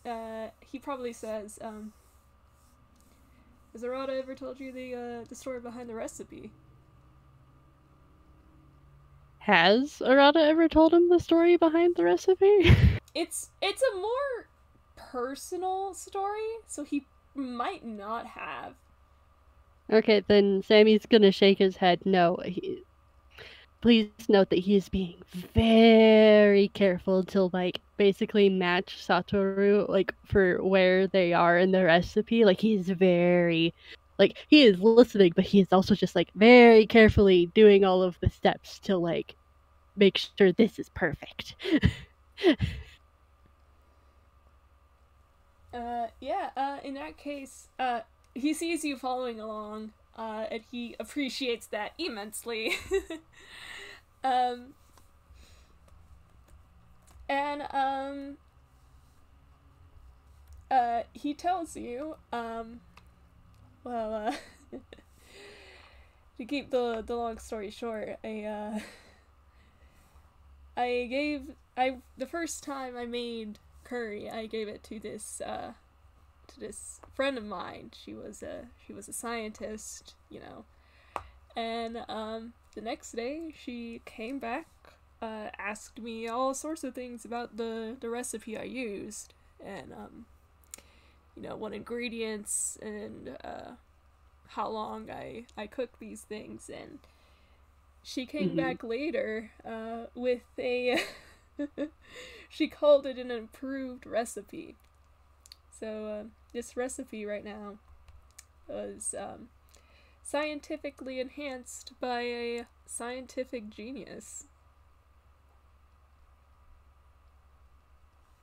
Uh, he probably says, um, has Arata ever told you the uh, the story behind the recipe? Has Arata ever told him the story behind the recipe? it's it's a more personal story, so he might not have. Okay, then Sammy's gonna shake his head. No, he, please note that he is being very careful to like basically match Satoru like for where they are in the recipe. Like he's very like he is listening, but he is also just like very carefully doing all of the steps to like make sure this is perfect. uh yeah, uh in that case, uh he sees you following along, uh, and he appreciates that immensely. um, and um, uh, he tells you, um, well, uh, to keep the the long story short, I uh, I gave I the first time I made curry, I gave it to this uh to this friend of mine. She was a she was a scientist, you know. And um, the next day, she came back, uh, asked me all sorts of things about the the recipe I used, and um, you know what ingredients and uh, how long I I cook these things. And she came mm-hmm. back later uh, with a. she called it an improved recipe. So uh, this recipe right now was um, scientifically enhanced by a scientific genius.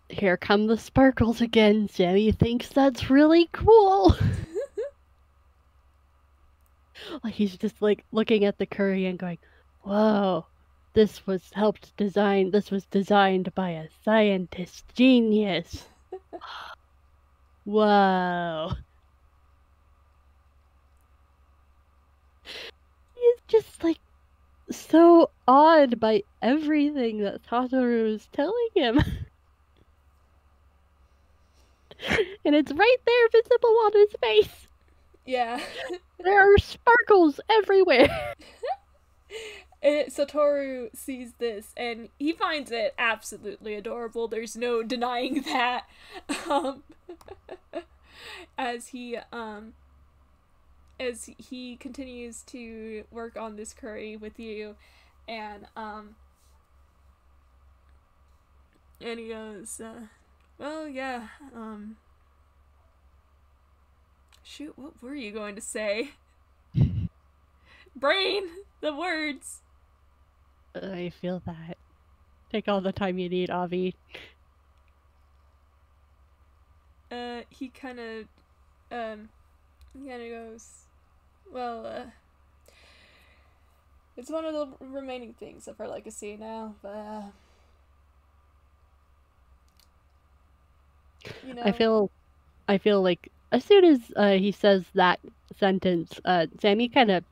Here come the sparkles again. Sammy thinks that's really cool. like he's just like looking at the curry and going, "Whoa, this was helped design. This was designed by a scientist genius." Whoa. He's just like so awed by everything that Satoru is telling him. and it's right there visible on his face. Yeah. there are sparkles everywhere. And Satoru sees this and he finds it absolutely adorable. There's no denying that. Um, as he um as he continues to work on this curry with you and um and he goes uh, well yeah um shoot what were you going to say brain the words I feel that. Take all the time you need, Avi. Uh, he kind of, um, he kind of goes, well, uh, it's one of the remaining things of her legacy now, but, uh, you know. I feel, I feel like as soon as uh, he says that sentence, uh, Sammy kind of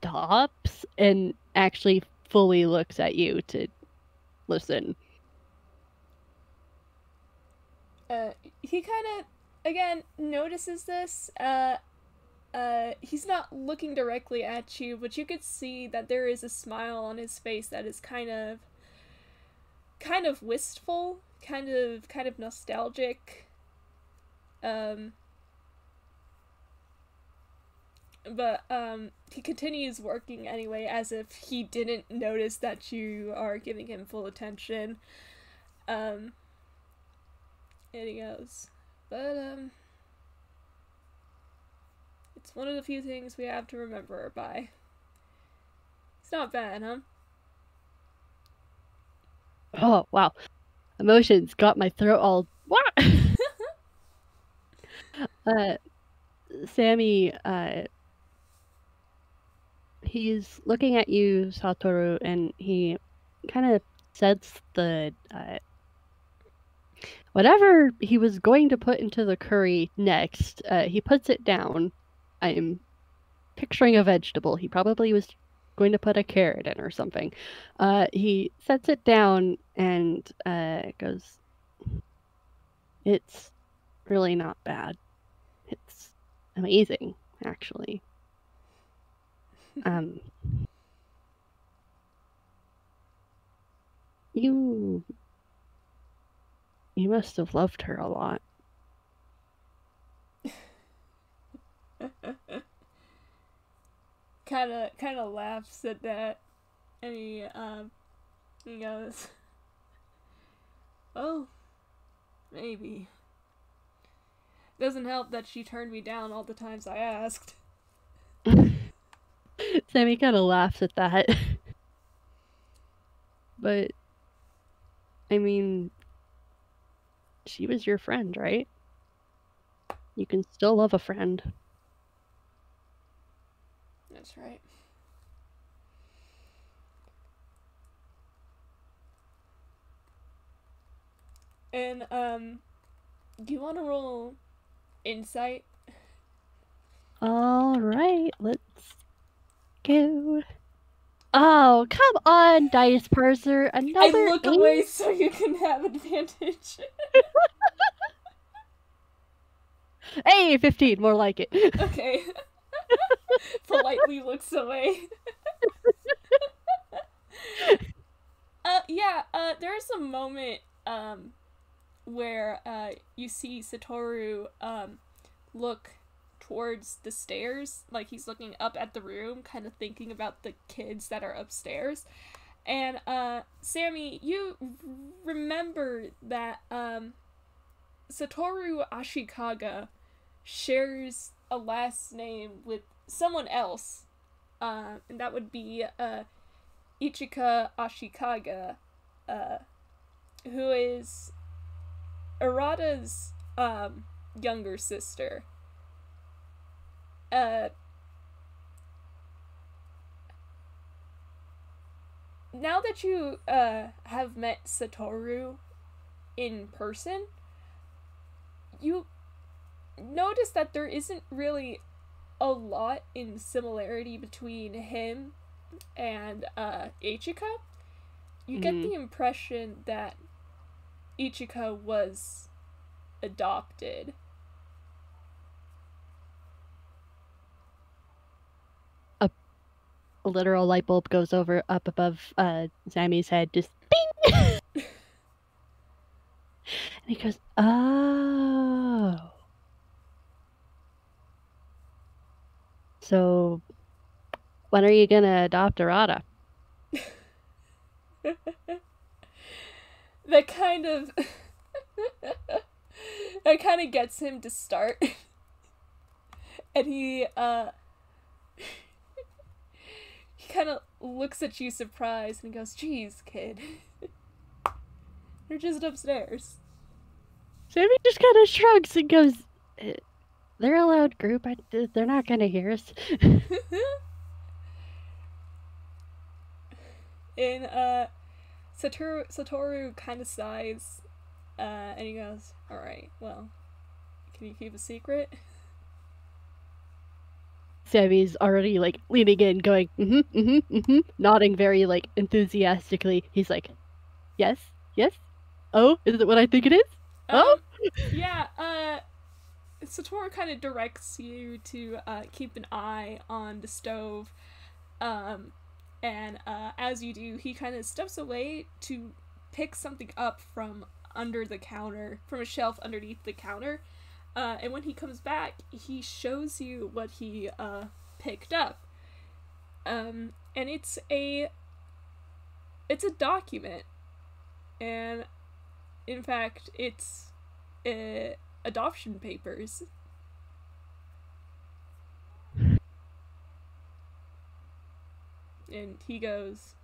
stops and actually fully looks at you to listen. Uh, he kind of again notices this. Uh, uh, he's not looking directly at you, but you could see that there is a smile on his face that is kind of, kind of wistful, kind of, kind of nostalgic. Um, but um he continues working anyway as if he didn't notice that you are giving him full attention. Um and he goes but um it's one of the few things we have to remember her by. It's not bad huh? Oh wow. Emotions got my throat all what uh sammy uh he's looking at you, Satoru, and he kind of sets the uh, whatever he was going to put into the curry next. Uh, he puts it down. I'm picturing a vegetable. He probably was going to put a carrot in or something. Uh, he sets it down and uh, goes, It's really not bad. It's amazing, actually. Um, you you must have loved her a lot. kind of kind of laughs at that, and he um he goes, "Oh, maybe." Doesn't help that she turned me down all the times I asked. Sammy kind of laughs at that. but I mean, she was your friend, right? You can still love a friend. That's right. And um do you want to roll insight? All right, let's go. Oh, come on, dice parser. Another I look eight? away so you can have advantage. Hey, 15, more like it. okay. Politely looks away. uh yeah, uh there's a moment um where uh you see Satoru um look towards the stairs, like he's looking up at the room, kind of thinking about the kids that are upstairs. And uh Sammy, you remember that um Satoru Ashikaga shares a last name with someone else. Uh, and that would be uh Ichika Ashikaga, uh, who is Arata's um younger sister. Uh now that you uh have met Satoru in person, you notice that there isn't really a lot in similarity between him and uh Ichika. You get Mhm. the impression that Ichika was adopted. A literal light bulb goes over up above uh, Sammy's head, just bing! and he goes, Oh. So, when are you gonna adopt Arata? that kind of that kind of gets him to start and he uh he kind of looks at you surprised and he goes geez kid you're just upstairs Sammy just kind of shrugs and goes, "Eh, They're a loud group. I, they're not gonna hear us. and uh Satoru Satoru kind of sighs uh and he goes all right well can you keep a secret Sammy's already like leaning in, going, mm hmm, mm hmm, mm hmm, nodding very like enthusiastically. He's like, Yes, yes. Oh, is it what I think it is? Oh? Um, yeah, uh, Satoru kind of directs you to uh, keep an eye on the stove. Um, and uh, as you do, he kind of steps away to pick something up from under the counter, from a shelf underneath the counter. Uh, and when he comes back, he shows you what he uh, picked up. Um, and it's a it's a document, and in fact, it's uh, adoption papers. And he goes,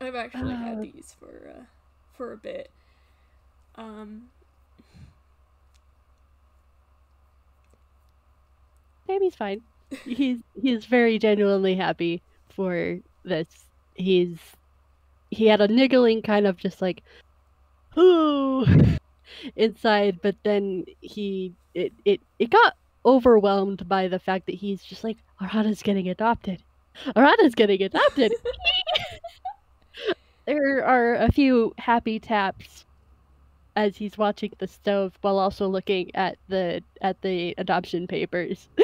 "I've actually had Uh. these for uh, for a bit. Um, Sammy's fine. He's he's very genuinely happy for this. He's he had a niggling kind of just like ooh inside, but then he it it it got overwhelmed by the fact that he's just like Arata's getting adopted. Arata's getting adopted. there are a few happy taps as he's watching the stove while also looking at the at the adoption papers.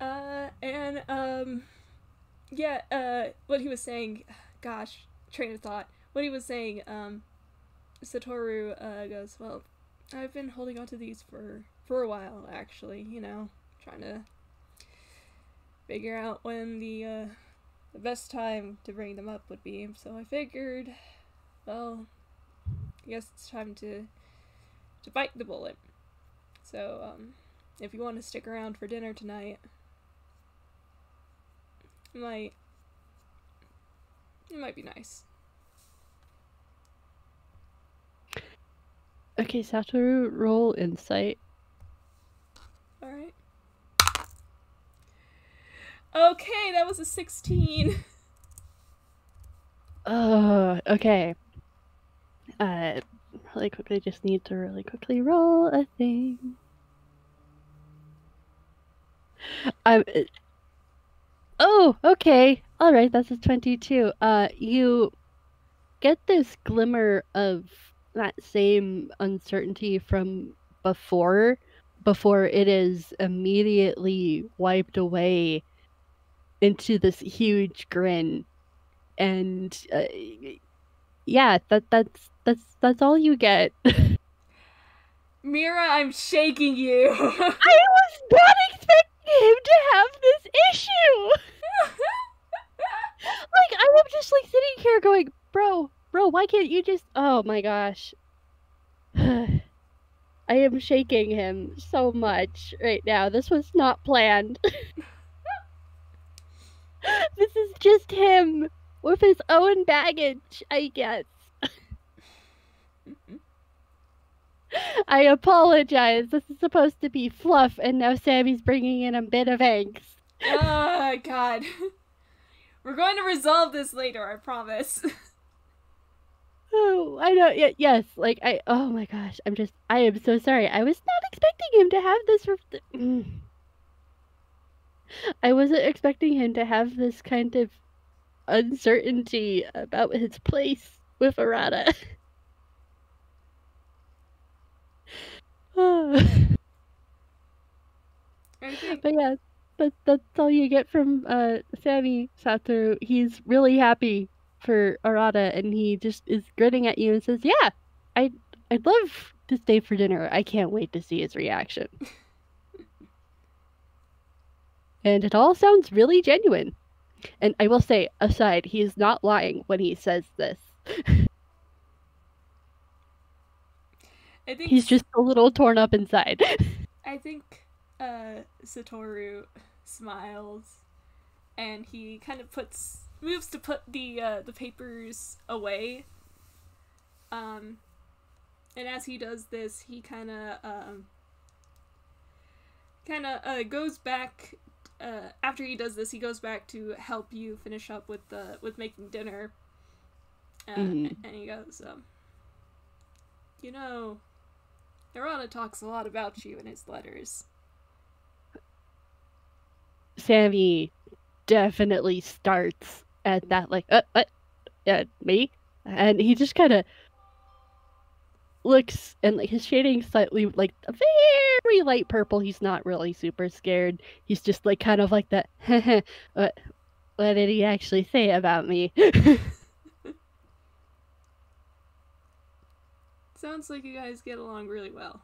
uh and um yeah, uh what he was saying gosh, train of thought. What he was saying, um Satoru uh goes, Well, I've been holding on to these for for a while actually, you know, trying to figure out when the uh the best time to bring them up would be. So I figured, well, I guess it's time to to bite the bullet. So um, if you want to stick around for dinner tonight, it might it might be nice. Okay, Satoru, roll insight. All right. Okay, that was a 16. Uh, okay. Uh, really quickly, just need to really quickly roll a thing. Um. Oh, okay. All right, that's a 22. Uh, you get this glimmer of that same uncertainty from before, before it is immediately wiped away into this huge grin. And uh, yeah that that's that's that's all you get. Mira, I'm shaking you. i was not expecting him to have this issue. Like i'm just like sitting here going bro bro why can't you just oh my gosh. I am shaking him so much right now. This was not planned this is just him with his own baggage, I guess. I apologize. This is supposed to be fluff, and now Sammy's bringing in a bit of angst. oh, God. We're going to resolve this later, I promise. Oh, I know. Yeah, yes. Like I. Oh my gosh. I'm just. I am so sorry. I was not expecting him to have this. Re- mm. I wasn't expecting him to have this kind of uncertainty about his place with Arata. but yeah, that, that's all you get from uh, Sammy Satoru. He's really happy for Arata, and he just is grinning at you and says, "Yeah, I I'd love to stay for dinner. I can't wait to see his reaction." and it all sounds really genuine. And I will say, aside, he is not lying when he says this. I think He's just a little torn up inside. I think uh, Satoru smiles, and he kind of puts moves to put the uh, the papers away. Um, and as he does this, he kind of um, kind of uh, goes back uh, after he does this, he goes back to help you finish up with the with making dinner. Uh, Mhm. And he goes, um, you know, Arata talks a lot about you in his letters. Sammy definitely starts at that, like, uh, uh, uh me? And he just kind of looks, and like his shading slightly, like, a very light purple. He's not really super scared. He's just like, kind of like that, what, what did he actually say about me? Sounds like you guys get along really well.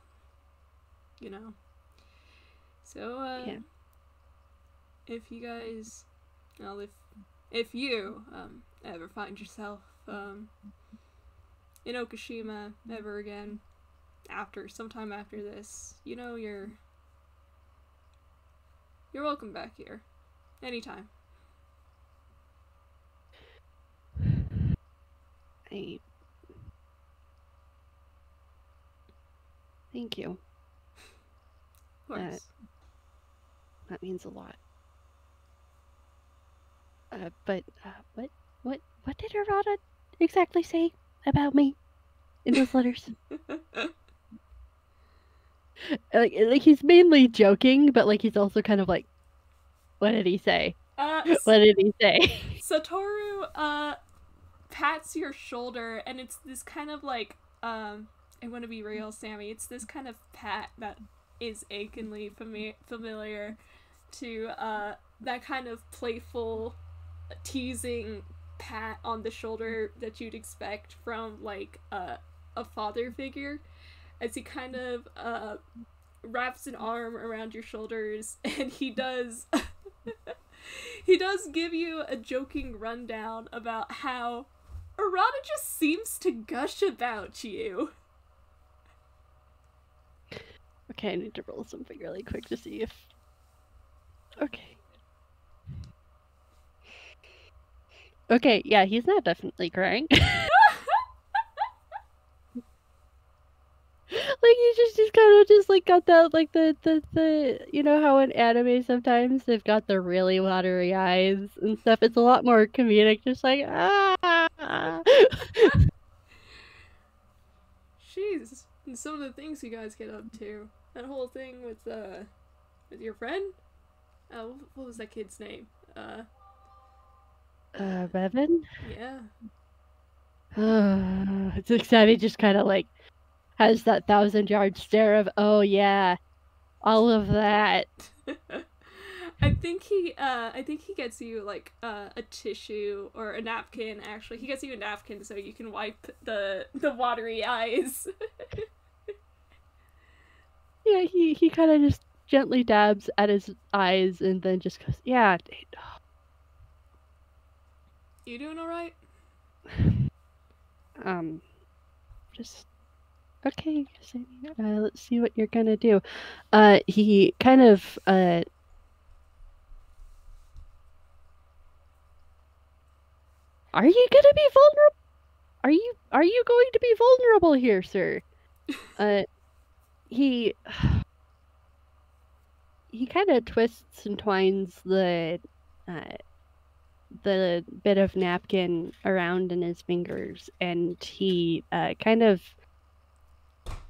You know. So, uh, Yeah. if you guys, well, if if you um ever find yourself um in Okashima ever again, after sometime after this, you know you're you're welcome back here, anytime. I... Thank you. Of course. That means a lot. Uh, but uh, what what what did Arata exactly say about me in those letters? like like he's mainly joking, but like he's also kind of like, what did he say? Uh, What did he say? Satoru uh pats your shoulder and it's this kind of like um I want to be real Sammy it's this kind of pat that is achingly fami- familiar to uh that kind of playful teasing pat on the shoulder that you'd expect from like uh, a father figure as he kind of uh wraps an arm around your shoulders and he does he does give you a joking rundown about how Arata just seems to gush about you. Okay, I need to roll something really quick to see if. Okay. Okay, yeah, he's not definitely crying. like he just just kind of just like got that like the the the you know how in anime sometimes they've got the really watery eyes and stuff. It's a lot more comedic, just like ah. Jeez, and some of the things you guys get up to. That whole thing with uh with your friend. Uh, what was that kid's name? Uh, uh, Bevan. yeah. Uh, it's like Sammy just kind of like has that thousand yard stare of, oh yeah, all of that. I think he uh I think he gets you like uh, a tissue or a napkin actually. He gets you a napkin so you can wipe the the watery eyes. yeah, he he kind of just gently dabs at his eyes and then just goes, "Yeah, you doing all right?" Um just okay, Uh, let's see what you're gonna do. Uh, he kind of uh Are you gonna be vulnerable? Are you are you going to be vulnerable here, sir? uh he he kind of twists and twines the uh, the bit of napkin around in his fingers, and he uh, kind of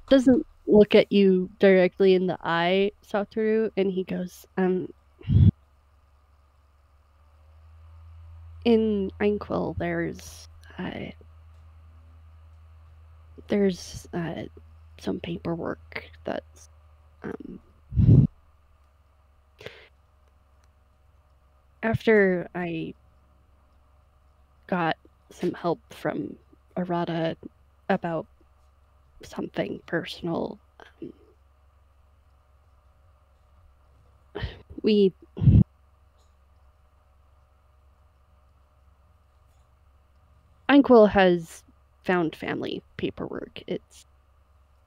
doesn't look at you directly in the eye, Satoru, and he goes, um, in Inkwell, there's uh, there's uh, some paperwork that's um, after I got some help from Arata about something personal. Um, we Inkwell has found family paperwork. It's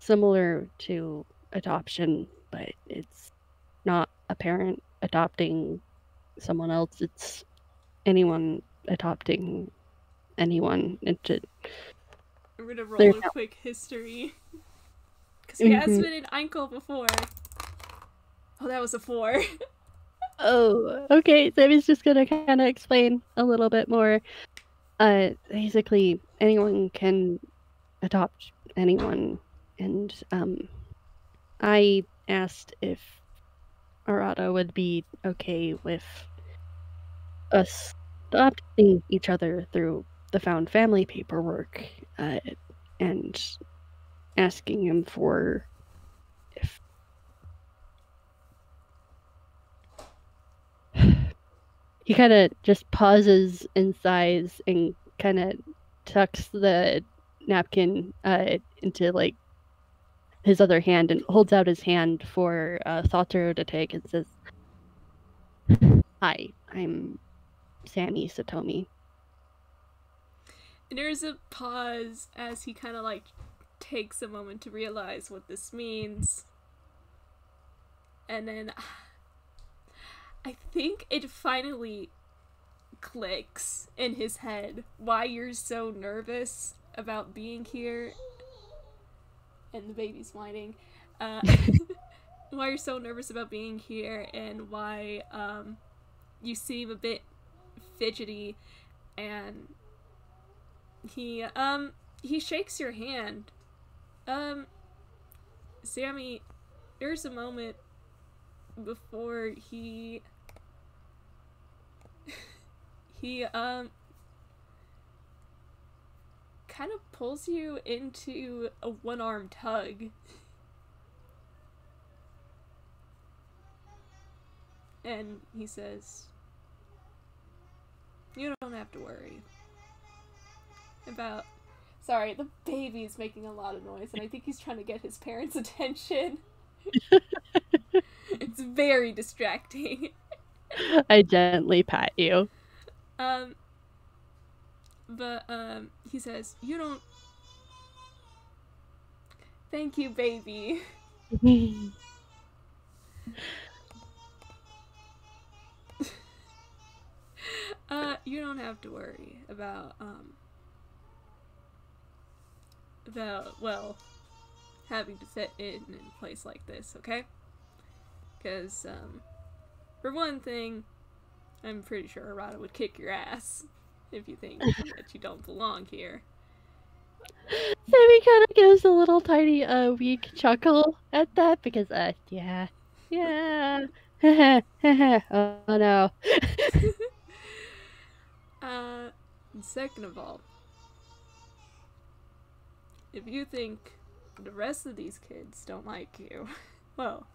similar to adoption, but it's not a parent adopting someone else. It's anyone adopting anyone into. I'm gonna roll a quick history because he mm-hmm. has been in Inkwell before. Oh, that was a four. oh, okay. So he's just gonna kind of explain a little bit more. Uh, basically, anyone can adopt anyone and um, I asked if Arata would be okay with us adopting each other through the found family paperwork uh, and asking him for if he kind of just pauses and sighs and kind of tucks the napkin uh, into like his other hand and holds out his hand for uh, to take and says, Hi, I'm Sammy Satomi. And there's a pause as he kind of like takes a moment to realize what this means. And then I think it finally clicks in his head why you're so nervous about being here and the baby's whining. Uh, why you're so nervous about being here and why um, you seem a bit fidgety and he um he shakes your hand um sammy there's a moment before he he um kind of pulls you into a one-arm tug. And he says, You don't have to worry about. Sorry, the baby's making a lot of noise, and I think he's trying to get his parents' attention. it's very distracting. I gently pat you. Um, but um, he says, "You don't." Thank you, baby. uh, you don't have to worry about um about well having to fit in in a place like this, okay? Because um, for one thing, I'm pretty sure Arata would kick your ass if you think that you don't belong here. Sammy kind of gives a little tiny, uh, weak chuckle at that because, uh, yeah, yeah, oh no. Uh, and second of all, if you think the rest of these kids don't like you, well,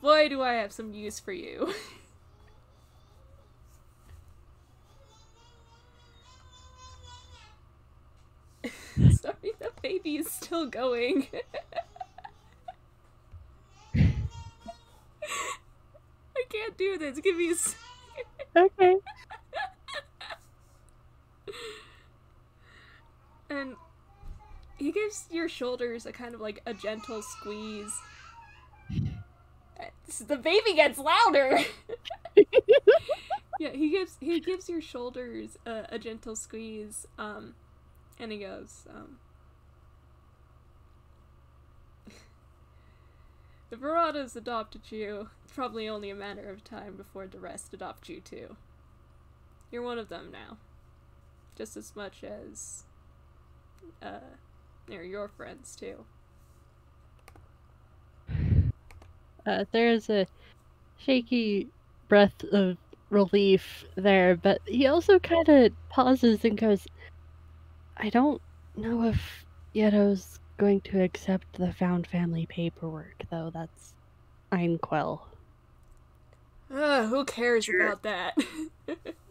boy, do I have some use for you. Sorry, the baby is still going. I can't do this. Give me a Okay. And he gives your shoulders a kind of like a gentle squeeze. The baby gets louder. yeah, he gives he gives your shoulders a, a gentle squeeze. Um, and he goes, um, The Veradas adopted you. It's probably only a matter of time before the rest adopt you too. You're one of them now. Just as much as uh they're your friends too. Uh, there's a shaky breath of relief there, but he also kind of pauses and goes, I don't know if Yeddo's going to accept the found family paperwork, though. That's Inkwell. Ugh, who cares about that?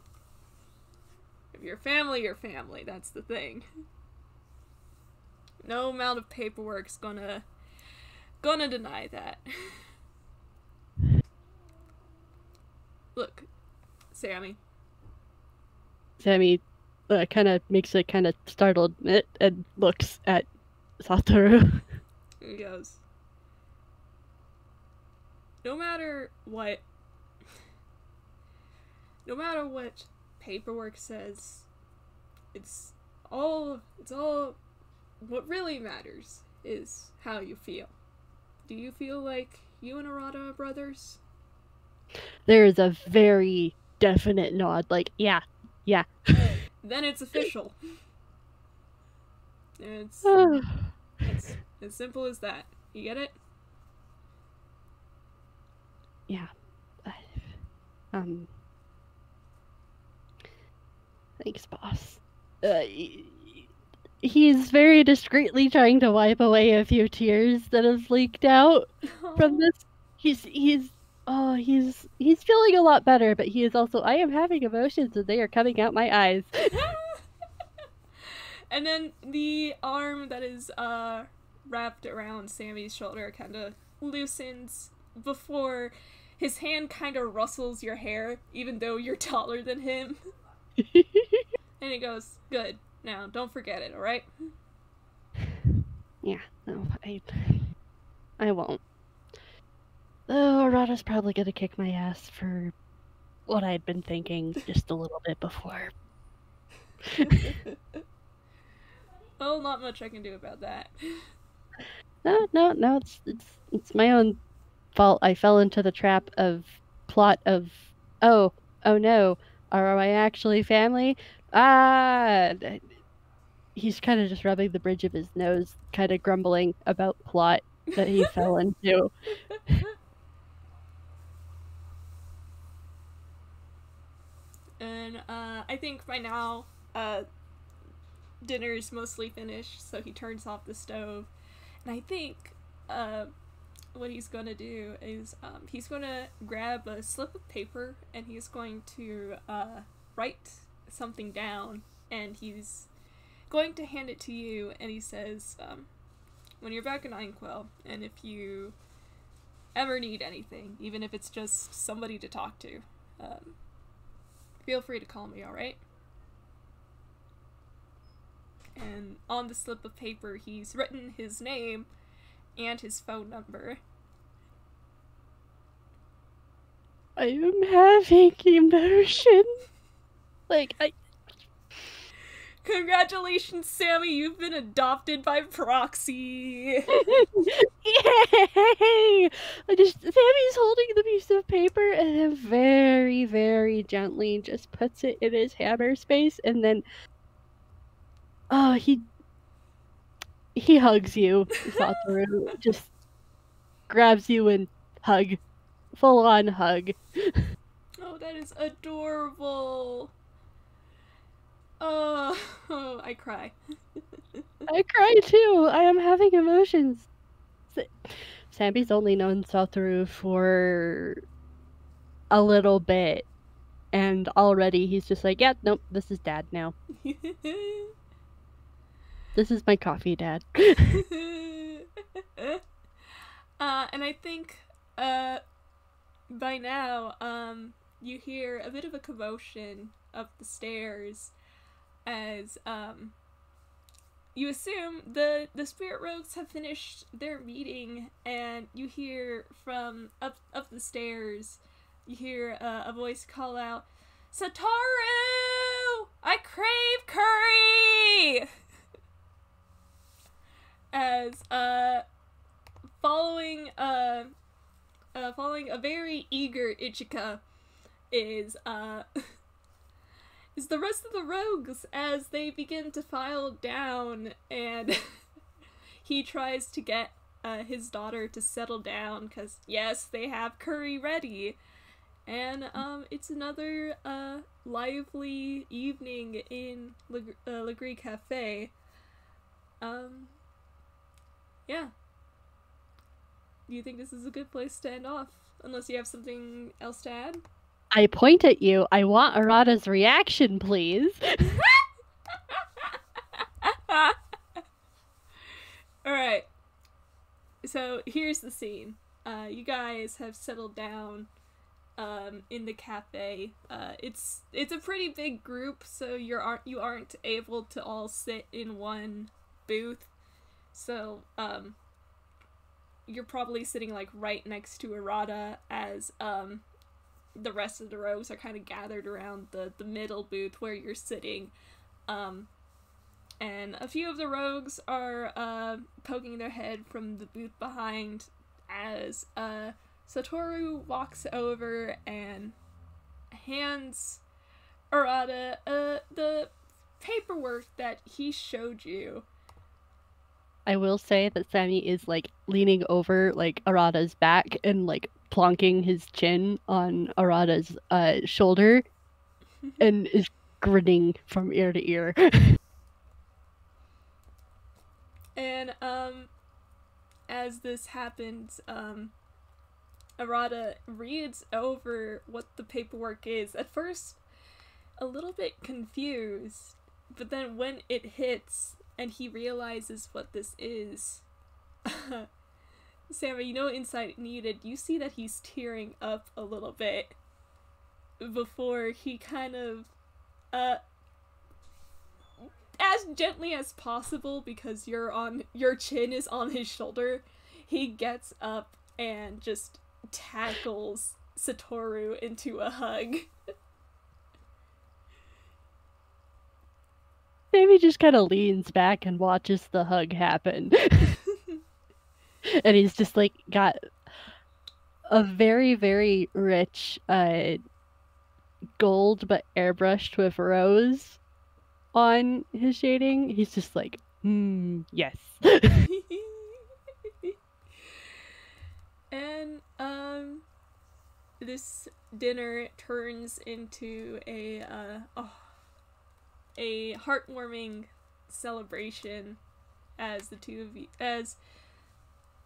if you're family, you're family. That's the thing. No amount of paperwork's gonna gonna deny that. Look, Sammy. Sammy uh, kind of makes a kind of startled it and looks at Satoru. He goes. No matter what. No matter what paperwork says, it's all. It's all. What really matters is how you feel. Do you feel like you and Arata are brothers? there is a very definite nod, like, yeah, yeah. Then it's official. It's, it's as simple as that. You get it? yeah. Um. Thanks, boss. Uh, he's very discreetly trying to wipe away a few tears that have leaked out from this. He's he's oh he's he's feeling a lot better, but he is also I am having emotions and they are coming out my eyes. and then the arm that is uh wrapped around Sammy's shoulder kind of loosens before his hand kind of rustles your hair, even though you're taller than him. And he goes, "Good. Now, don't forget it, all right?" yeah, no, I I won't. Though Arata's probably gonna kick my ass for what I'd been thinking just a little bit before. well, oh, not much I can do about that. No, no, no, it's it's it's my own fault. I fell into the trap of plot of oh, oh no, are I actually family? Ah, he's kind of just rubbing the bridge of his nose, kind of grumbling about plot that he fell into. And uh, I think by now, uh, dinner is mostly finished, so he turns off the stove. And I think uh, what he's to do is um, he's to grab a slip of paper and he's going to uh, write something down. And he's going to hand it to you. And he says, um, When you're back in Inkwell, and if you ever need anything, even if it's just somebody to talk to, um, feel free to call me, alright? And on the slip of paper, he's written his name and his phone number. I am having emotion. Like, I. Congratulations, Sammy! You've been adopted by proxy! Yay! I just. Sammy's holding the piece of paper and then very, very gently just puts it in his hammer space and then. Oh, he. He hugs you, Satoru. just grabs you and hug. Full on hug. oh, that is adorable! Oh, oh I cry. I cry too. I am having emotions. Sammy's only known Satoru for a little bit, and already he's just like, "Yeah, nope, this is Dad now. This is my coffee, Dad." uh, and I think, uh, by now, um, you hear a bit of a commotion up the stairs as um you assume the the spirit rogues have finished their meeting and you hear from up up the stairs you hear uh, a voice call out satoru i crave curry as uh following uh, uh following a very eager ichika is uh is the rest of the rogues as they begin to file down and he tries to get uh, his daughter to settle down because yes they have curry ready and um, it's another uh, lively evening in Le, uh, Legree Cafe. Um, yeah. Do you think this is a good place to end off? Unless you have something else to add? I point at you. I want Arata's reaction, please. All right. So here's the scene. Uh, you guys have settled down um, in the cafe. Uh, it's it's a pretty big group, so you aren't you aren't able to all sit in one booth. So um, you're probably sitting like right next to Arata as um, the rest of the rogues are kind of gathered around the the middle booth where you're sitting um and a few of the rogues are uh, poking their head from the booth behind as uh, Satoru walks over and hands Arata uh, the paperwork that he showed you. I will say that Sammy is like leaning over like Arata's back and like plonking his chin on Arata's uh, shoulder and is grinning from ear to ear. and um as this happens, um Arata reads over what the paperwork is. At first a little bit confused, but then when it hits and he realizes what this is, Sammy, you know insight needed. You see that he's tearing up a little bit before he kind of uh as gently as possible because you're on your chin is on his shoulder. He gets up and just tackles Satoru into a hug. Maybe just kind of leans back and watches the hug happen. and he's just like got a very, very rich uh, gold but airbrushed with rose on his shading. He's just like, hmm, yes. and um, this dinner turns into a uh, oh, a heartwarming celebration as the two of you as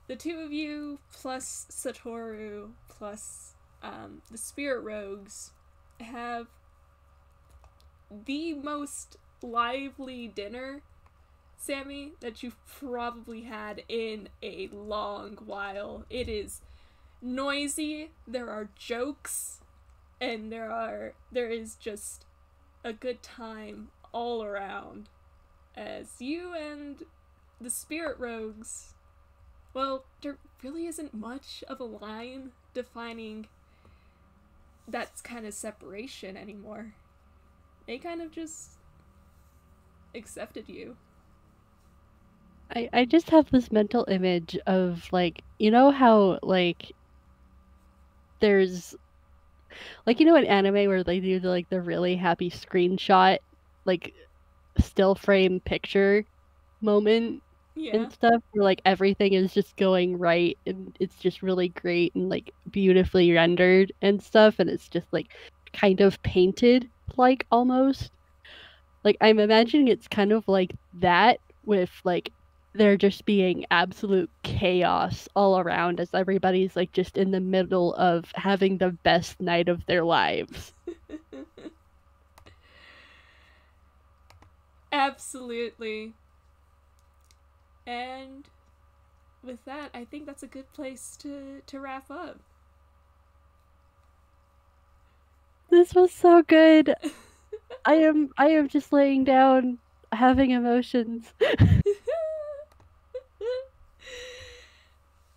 the two of you plus Satoru plus um, the spirit rogues have the most lively dinner Sammy that you've probably had in a long while. It is noisy, there are jokes, and there are there is just a good time all around as you and the spirit rogues. Well there really isn't much of a line defining that kind of separation anymore. They kind of just accepted you. I, I just have this mental image of like you know how like there's like you know an anime where they do the like the really happy screenshot like still frame picture moment yeah. and stuff where like everything is just going right and it's just really great and like beautifully rendered and stuff and it's just like kind of painted like almost. Like i'm imagining it's kind of like that with like there just being absolute chaos all around as everybody's like just in the middle of having the best night of their lives. Absolutely. And with that, I think that's a good place to to wrap up. This was so good. I am I am just laying down having emotions.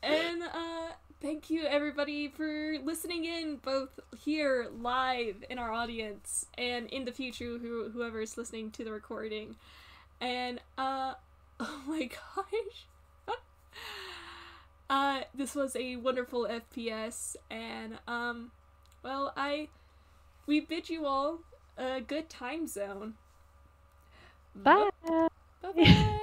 and uh thank you everybody for listening in both here live in our audience and in the future who whoever is listening to the recording. And uh oh my gosh. Uh this was a wonderful fps and um well i we bid you all a good time zone. Bye. bye